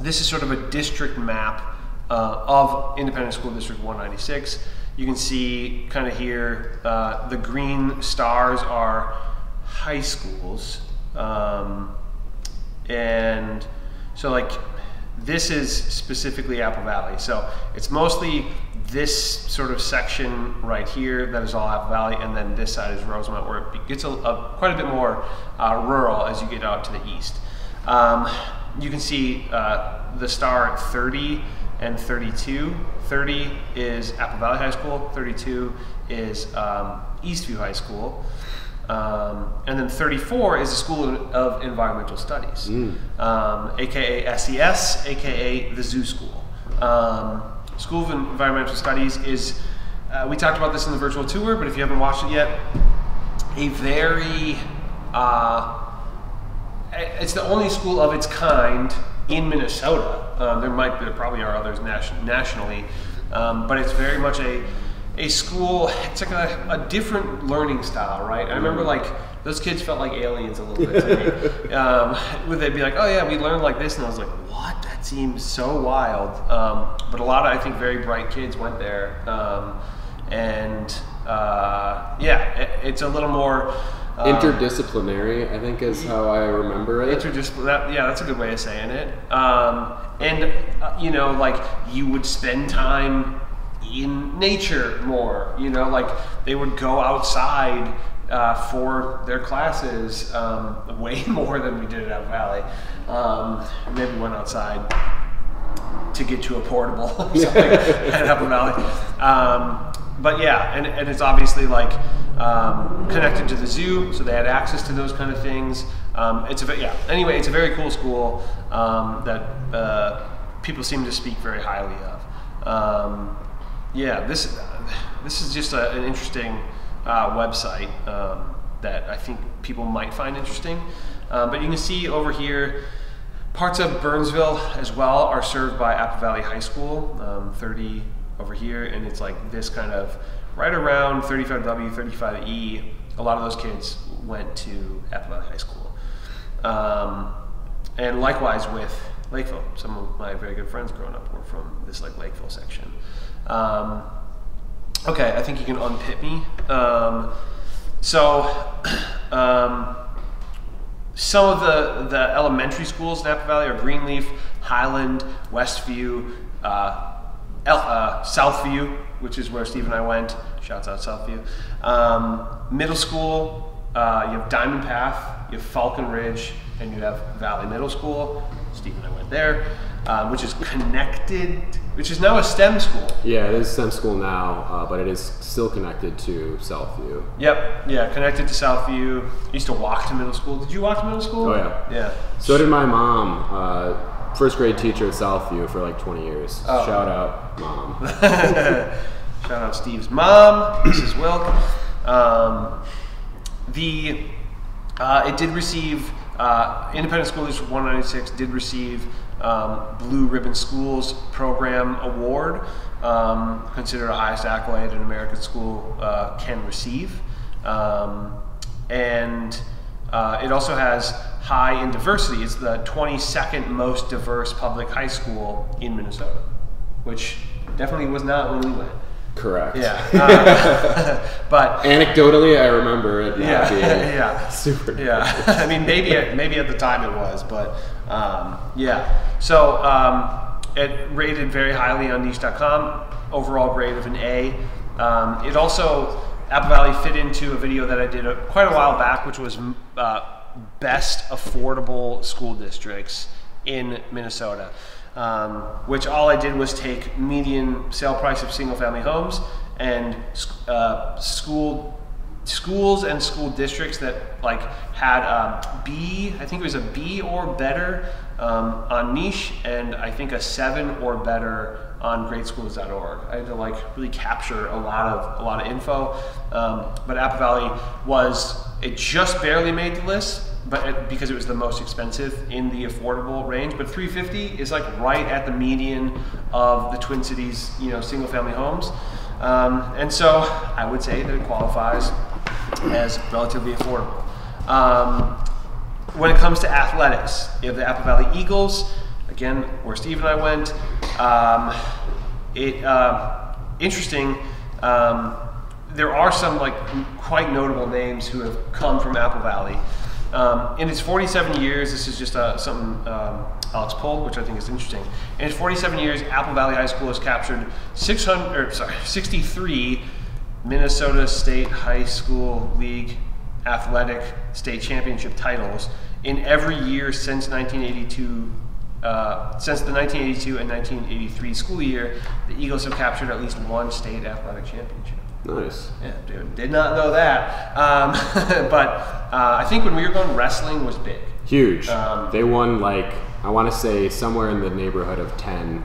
A: this is sort of a district map uh, of Independent School District 196. You can see kind of here, uh, the green stars are high schools. Um, and so like this is specifically Apple Valley. So it's mostly this sort of section right here that is all Apple Valley, and then this side is Rosemount, where it gets a, a, quite a bit more uh, rural as you get out to the east. Um, you can see uh, the star at 30 and 32. 30 is Apple Valley High School. 32 is um, Eastview High School. Um, and then 34 is the School of- of Environmental Studies, um, aka SES, aka the Zoo School. Um, School of Environmental Studies is, uh, we talked about this in the virtual tour, but if you haven't watched it yet, a very, uh, it's the only school of its kind in Minnesota. Um, there might, there probably are others nation, nationally, um, but it's very much a a school. It's like a, a different learning style, right? I remember like those kids felt like aliens a little bit to me. Um, where they'd be like, "Oh yeah, we learned like this," and I was like, "What? That seems so wild." Um, but a lot of I think very bright kids went there, um, and uh, yeah, it, it's a little more. Um,
B: Interdisciplinary, I think, is how I remember it.
A: Interdisciplinary. That, yeah, that's a good way of saying it. Um, and uh, you know, like you would spend time in nature more. You know, like they would go outside uh, for their classes um, way more than we did at Apple Valley. Um, maybe went outside to get to a portable or something at Apple Valley. Um, but yeah, and, and it's obviously like um, connected to the zoo, so they had access to those kind of things. Um, it's a yeah. Anyway, it's a very cool school um, that uh, people seem to speak very highly of. Um, yeah, this this is just a, an interesting uh, website um, that I think people might find interesting. Um, but you can see over here, parts of Burnsville as well are served by Apple Valley High School, um, 30 over here, and it's like this kind of right around 35W, 35E. A lot of those kids went to Apple Valley High School. Um, and likewise with Lakeville. Some of my very good friends growing up were from this like Lakeville section. Um, okay, I think you can unpit me. Um, so, um, some of the, the elementary schools in Apple Valley are Greenleaf, Highland, Westview, uh, El, uh, Southview, which is where Steve and I went. Shouts out Southview. Um, middle school, uh, you have Diamond Path, you have Falcon Ridge, and you have Valley Middle School. Steve and I went there, um, which is connected, which is now a STEM school.
B: Yeah, it is STEM school now, uh, but it is still connected to Southview.
A: Yep, yeah, connected to Southview. I used to walk to middle school. Did you walk to middle school?
B: Oh, yeah.
A: Yeah.
B: So did my mom, uh, first grade teacher at Southview for like 20 years.
A: Oh.
B: Shout out, mom.
A: Shout out Steve's mom, Mrs. Wilk. Um, the uh, it did receive uh, Independent School District 196 did receive um, Blue Ribbon Schools Program Award, um, considered the highest accolade an American school uh, can receive, um, and uh, it also has high in diversity. It's the 22nd most diverse public high school in Minnesota, which definitely was not when we went.
B: Correct.
A: Yeah. Uh, but
B: Anecdotally, I remember it not
A: yeah,
B: being
A: yeah,
B: super.
A: yeah. I mean, maybe at, maybe at the time it was, but um, yeah. So um, it rated very highly on niche.com. Overall grade of an A. Um, it also Apple Valley fit into a video that I did a, quite a while back, which was uh, best affordable school districts in Minnesota um, which all I did was take median sale price of single family homes and uh, school schools and school districts that like had a B, I think it was a B or better um, on niche, and I think a seven or better on greatschools.org. I had to like really capture a lot of a lot of info, um, but Apple Valley was it just barely made the list, but it, because it was the most expensive in the affordable range. But 350 is like right at the median of the Twin Cities, you know, single family homes. Um, and so I would say that it qualifies as relatively affordable. Um, when it comes to athletics, you have the Apple Valley Eagles, again, where Steve and I went. Um, it uh, interesting. Um, there are some like quite notable names who have come from Apple Valley. Um, in its 47 years, this is just uh, something um, Alex pulled, which I think is interesting. In its 47 years, Apple Valley High School has captured 600, or, sorry, 63 Minnesota State High School League athletic state championship titles in every year since 1982. Uh, since the 1982 and 1983 school year, the Eagles have captured at least one state athletic championship.
B: Nice.
A: Yeah, dude, did not know that. Um, but uh, I think when we were going, wrestling was big.
B: Huge.
A: Um,
B: they won like I want to say somewhere in the neighborhood of ten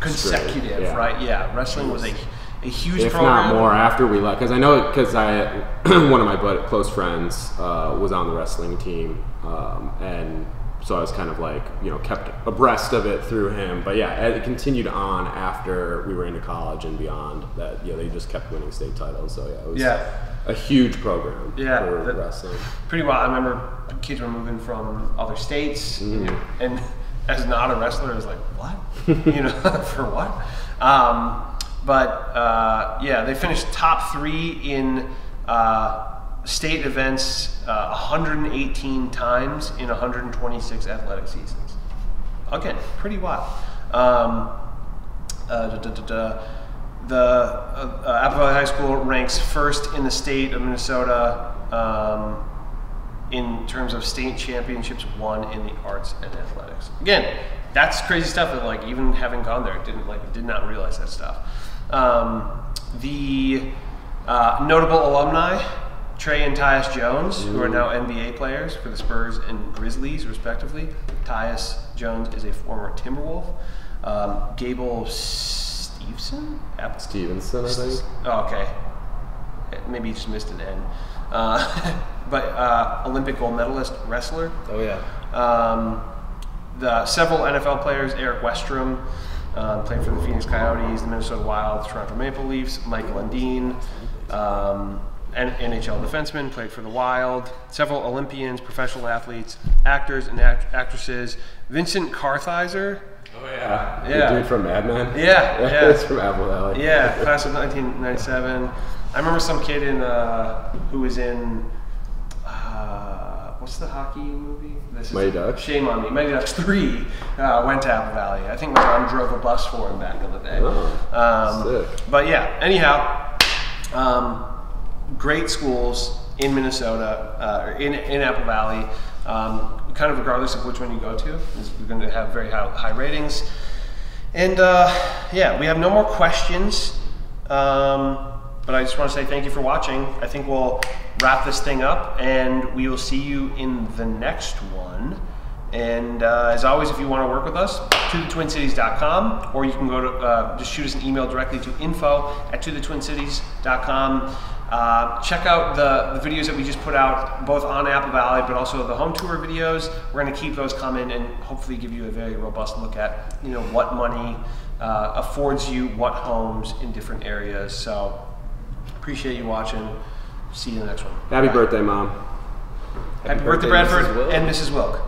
A: Consecutive,
B: yeah.
A: right? Yeah, wrestling was a, a huge
B: if
A: program.
B: not more after we left because i know because i one of my close friends uh, was on the wrestling team um, and so i was kind of like you know kept abreast of it through him but yeah it continued on after we were into college and beyond that yeah they just kept winning state titles so yeah it was
A: Yeah.
B: a huge program
A: Yeah,
B: for
A: that-
B: wrestling
A: Pretty well. I remember kids were moving from other states,
B: Mm-hmm.
A: and as not a wrestler, I was like, "What? you know, for what?" Um, but uh, yeah, they finished top three in uh, state events uh, 118 times in 126 athletic seasons. Again, pretty wild. Um, uh, da, da, da. The uh, uh, Apple Valley High School ranks first in the state of Minnesota um, in terms of state championships won in the arts and athletics. Again, that's crazy stuff that like even having gone there, didn't like did not realize that stuff. Um, the uh, notable alumni, Trey and Tyus Jones, who are now NBA players for the Spurs and Grizzlies, respectively. Tyus Jones is a former Timberwolf. Um, Gable Stevenson, Apple
B: stevenson i think
A: Oh, okay. Maybe you just missed an N. uh, but uh, Olympic gold medalist wrestler.
C: Oh yeah.
A: Um, the several NFL players, Erik Westrum. um, played for the Phoenix Coyotes, the Minnesota Wild, Toronto Maple Leafs. Mike Lundin, um, NHL defenseman, played for the Wild. Several Olympians, professional athletes, actors and act- actresses. Vincent Kartheiser,
B: Oh yeah.
A: Yeah.
B: The dude from Mad Men.
A: Yeah, yeah.
B: it's from Apple Valley.
A: yeah, class of 1997. I remember some kid in uh, who was in uh, what's the hockey movie? This is
B: Mighty Ducks?
A: Shame on me. Mighty Ducks three uh, went to Apple Valley. I think my mom drove a bus for him back in the day.
B: Oh,
A: um,
B: sick.
A: But yeah, anyhow, um, great schools in Minnesota, uh, or in, in Apple Valley. Um, kind of regardless of which one you go to, is we're going to have very high, high ratings. And uh, yeah, we have no more questions. Um, but I just want to say thank you for watching. I think we'll wrap this thing up and we will see you in the next one. And uh, as always, if you want to work with us, to the thetwincities.com, or you can go to uh, just shoot us an email directly to info at to the thetwincities.com. Uh, check out the, the videos that we just put out, both on Apple Valley, but also the home tour videos. We're going to keep those coming and hopefully give you a very robust look at you know what money uh, affords you, what homes in different areas. So appreciate you watching. See you in the next one.
B: Happy
A: Bye.
B: birthday, mom.
A: Happy, birthday,
C: birthday,
A: Bradford
C: Mrs.
A: And Mrs. Wilk.